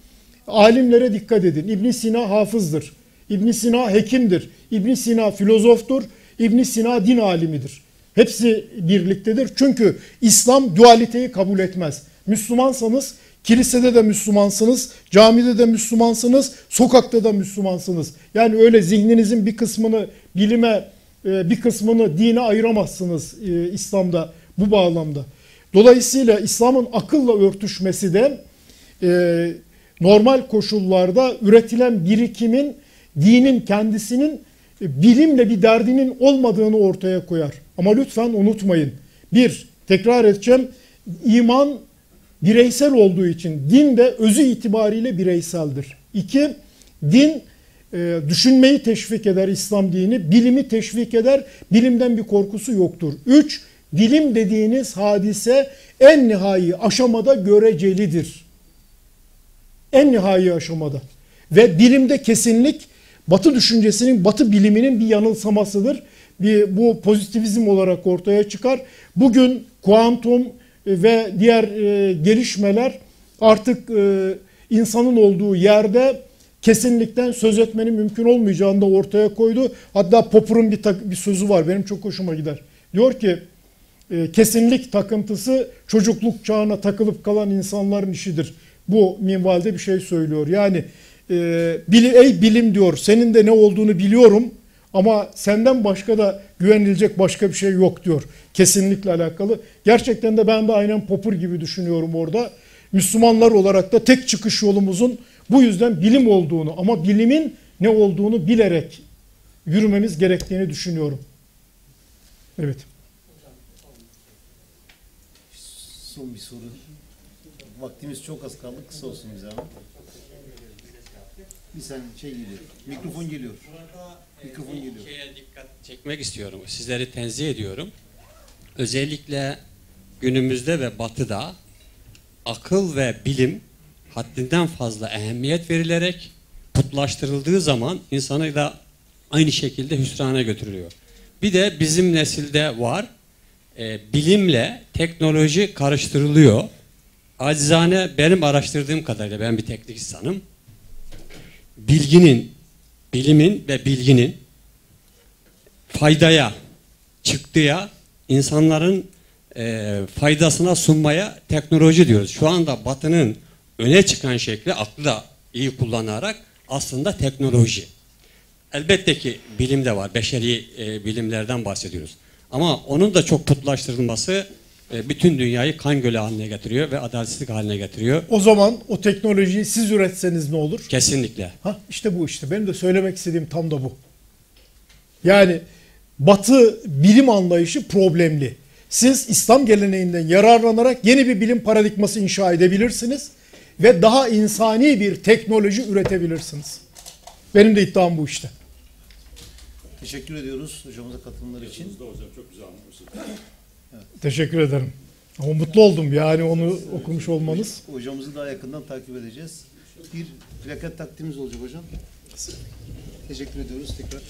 Alimlere dikkat edin. İbn Sina hafızdır. İbn Sina hekimdir. İbn Sina filozoftur. İbn Sina din alimidir. Hepsi birliktedir. Çünkü İslam dualiteyi kabul etmez. Müslümansanız kilisede de Müslümansınız, camide de Müslümansınız, sokakta da Müslümansınız. Yani öyle zihninizin bir kısmını bilime, e, bir kısmını dine ayıramazsınız e, İslam'da bu bağlamda. Dolayısıyla İslam'ın akılla örtüşmesi de e, normal koşullarda üretilen birikimin dinin kendisinin bilimle bir derdinin olmadığını ortaya koyar. Ama lütfen unutmayın. Bir, tekrar edeceğim. iman bireysel olduğu için din de özü itibariyle bireyseldir. İki, din e, düşünmeyi teşvik eder İslam dini, bilimi teşvik eder, bilimden bir korkusu yoktur. Üç, bilim dediğiniz hadise en nihai aşamada görecelidir. En nihai aşamada. Ve bilimde kesinlik Batı düşüncesinin, Batı biliminin bir yanılsamasıdır. Bir, bu pozitivizm olarak ortaya çıkar. Bugün kuantum ve diğer e, gelişmeler artık e, insanın olduğu yerde kesinlikten söz etmenin mümkün olmayacağını da ortaya koydu. Hatta Popper'ın bir, bir sözü var benim çok hoşuma gider. Diyor ki e, kesinlik takıntısı çocukluk çağına takılıp kalan insanların işidir. Bu minvalde bir şey söylüyor. Yani ey bilim diyor senin de ne olduğunu biliyorum ama senden başka da güvenilecek başka bir şey yok diyor. Kesinlikle alakalı. Gerçekten de ben de aynen Popper gibi düşünüyorum orada. Müslümanlar olarak da tek çıkış yolumuzun bu yüzden bilim olduğunu ama bilimin ne olduğunu bilerek yürümemiz gerektiğini düşünüyorum. Evet. Son bir soru. Vaktimiz çok az kaldı. Kısa olsun bize ama. Bir saniye şey geliyor. Mikrofon geliyor. Mikrofon geliyor. Şeye dikkat çekmek istiyorum. Sizleri tenzih ediyorum. Özellikle günümüzde ve batıda akıl ve bilim haddinden fazla ehemmiyet verilerek putlaştırıldığı zaman insanı da aynı şekilde hüsrana götürülüyor. Bir de bizim nesilde var. E, bilimle teknoloji karıştırılıyor. Acizane benim araştırdığım kadarıyla ben bir teknik insanım bilginin, bilimin ve bilginin faydaya, çıktıya, insanların e, faydasına sunmaya teknoloji diyoruz. Şu anda Batı'nın öne çıkan şekli aklı da iyi kullanarak aslında teknoloji. elbette ki bilim de var. Beşeri e, bilimlerden bahsediyoruz. Ama onun da çok putlaştırılması bütün dünyayı kan gölü haline getiriyor ve adaletsizlik haline getiriyor. O zaman o teknolojiyi siz üretseniz ne olur? Kesinlikle. Ha işte bu işte. Benim de söylemek istediğim tam da bu. Yani Batı bilim anlayışı problemli. Siz İslam geleneğinden yararlanarak yeni bir bilim paradigması inşa edebilirsiniz ve daha insani bir teknoloji üretebilirsiniz. Benim de iddiam bu işte. Teşekkür ediyoruz hocamıza katılımları için. hocam çok güzel anlatmışsınız. Teşekkür ederim. Ama mutlu oldum yani onu okumuş olmanız. Hocamızı daha yakından takip edeceğiz. Bir plaket takdimimiz olacak hocam. Teşekkür ediyoruz tekrar.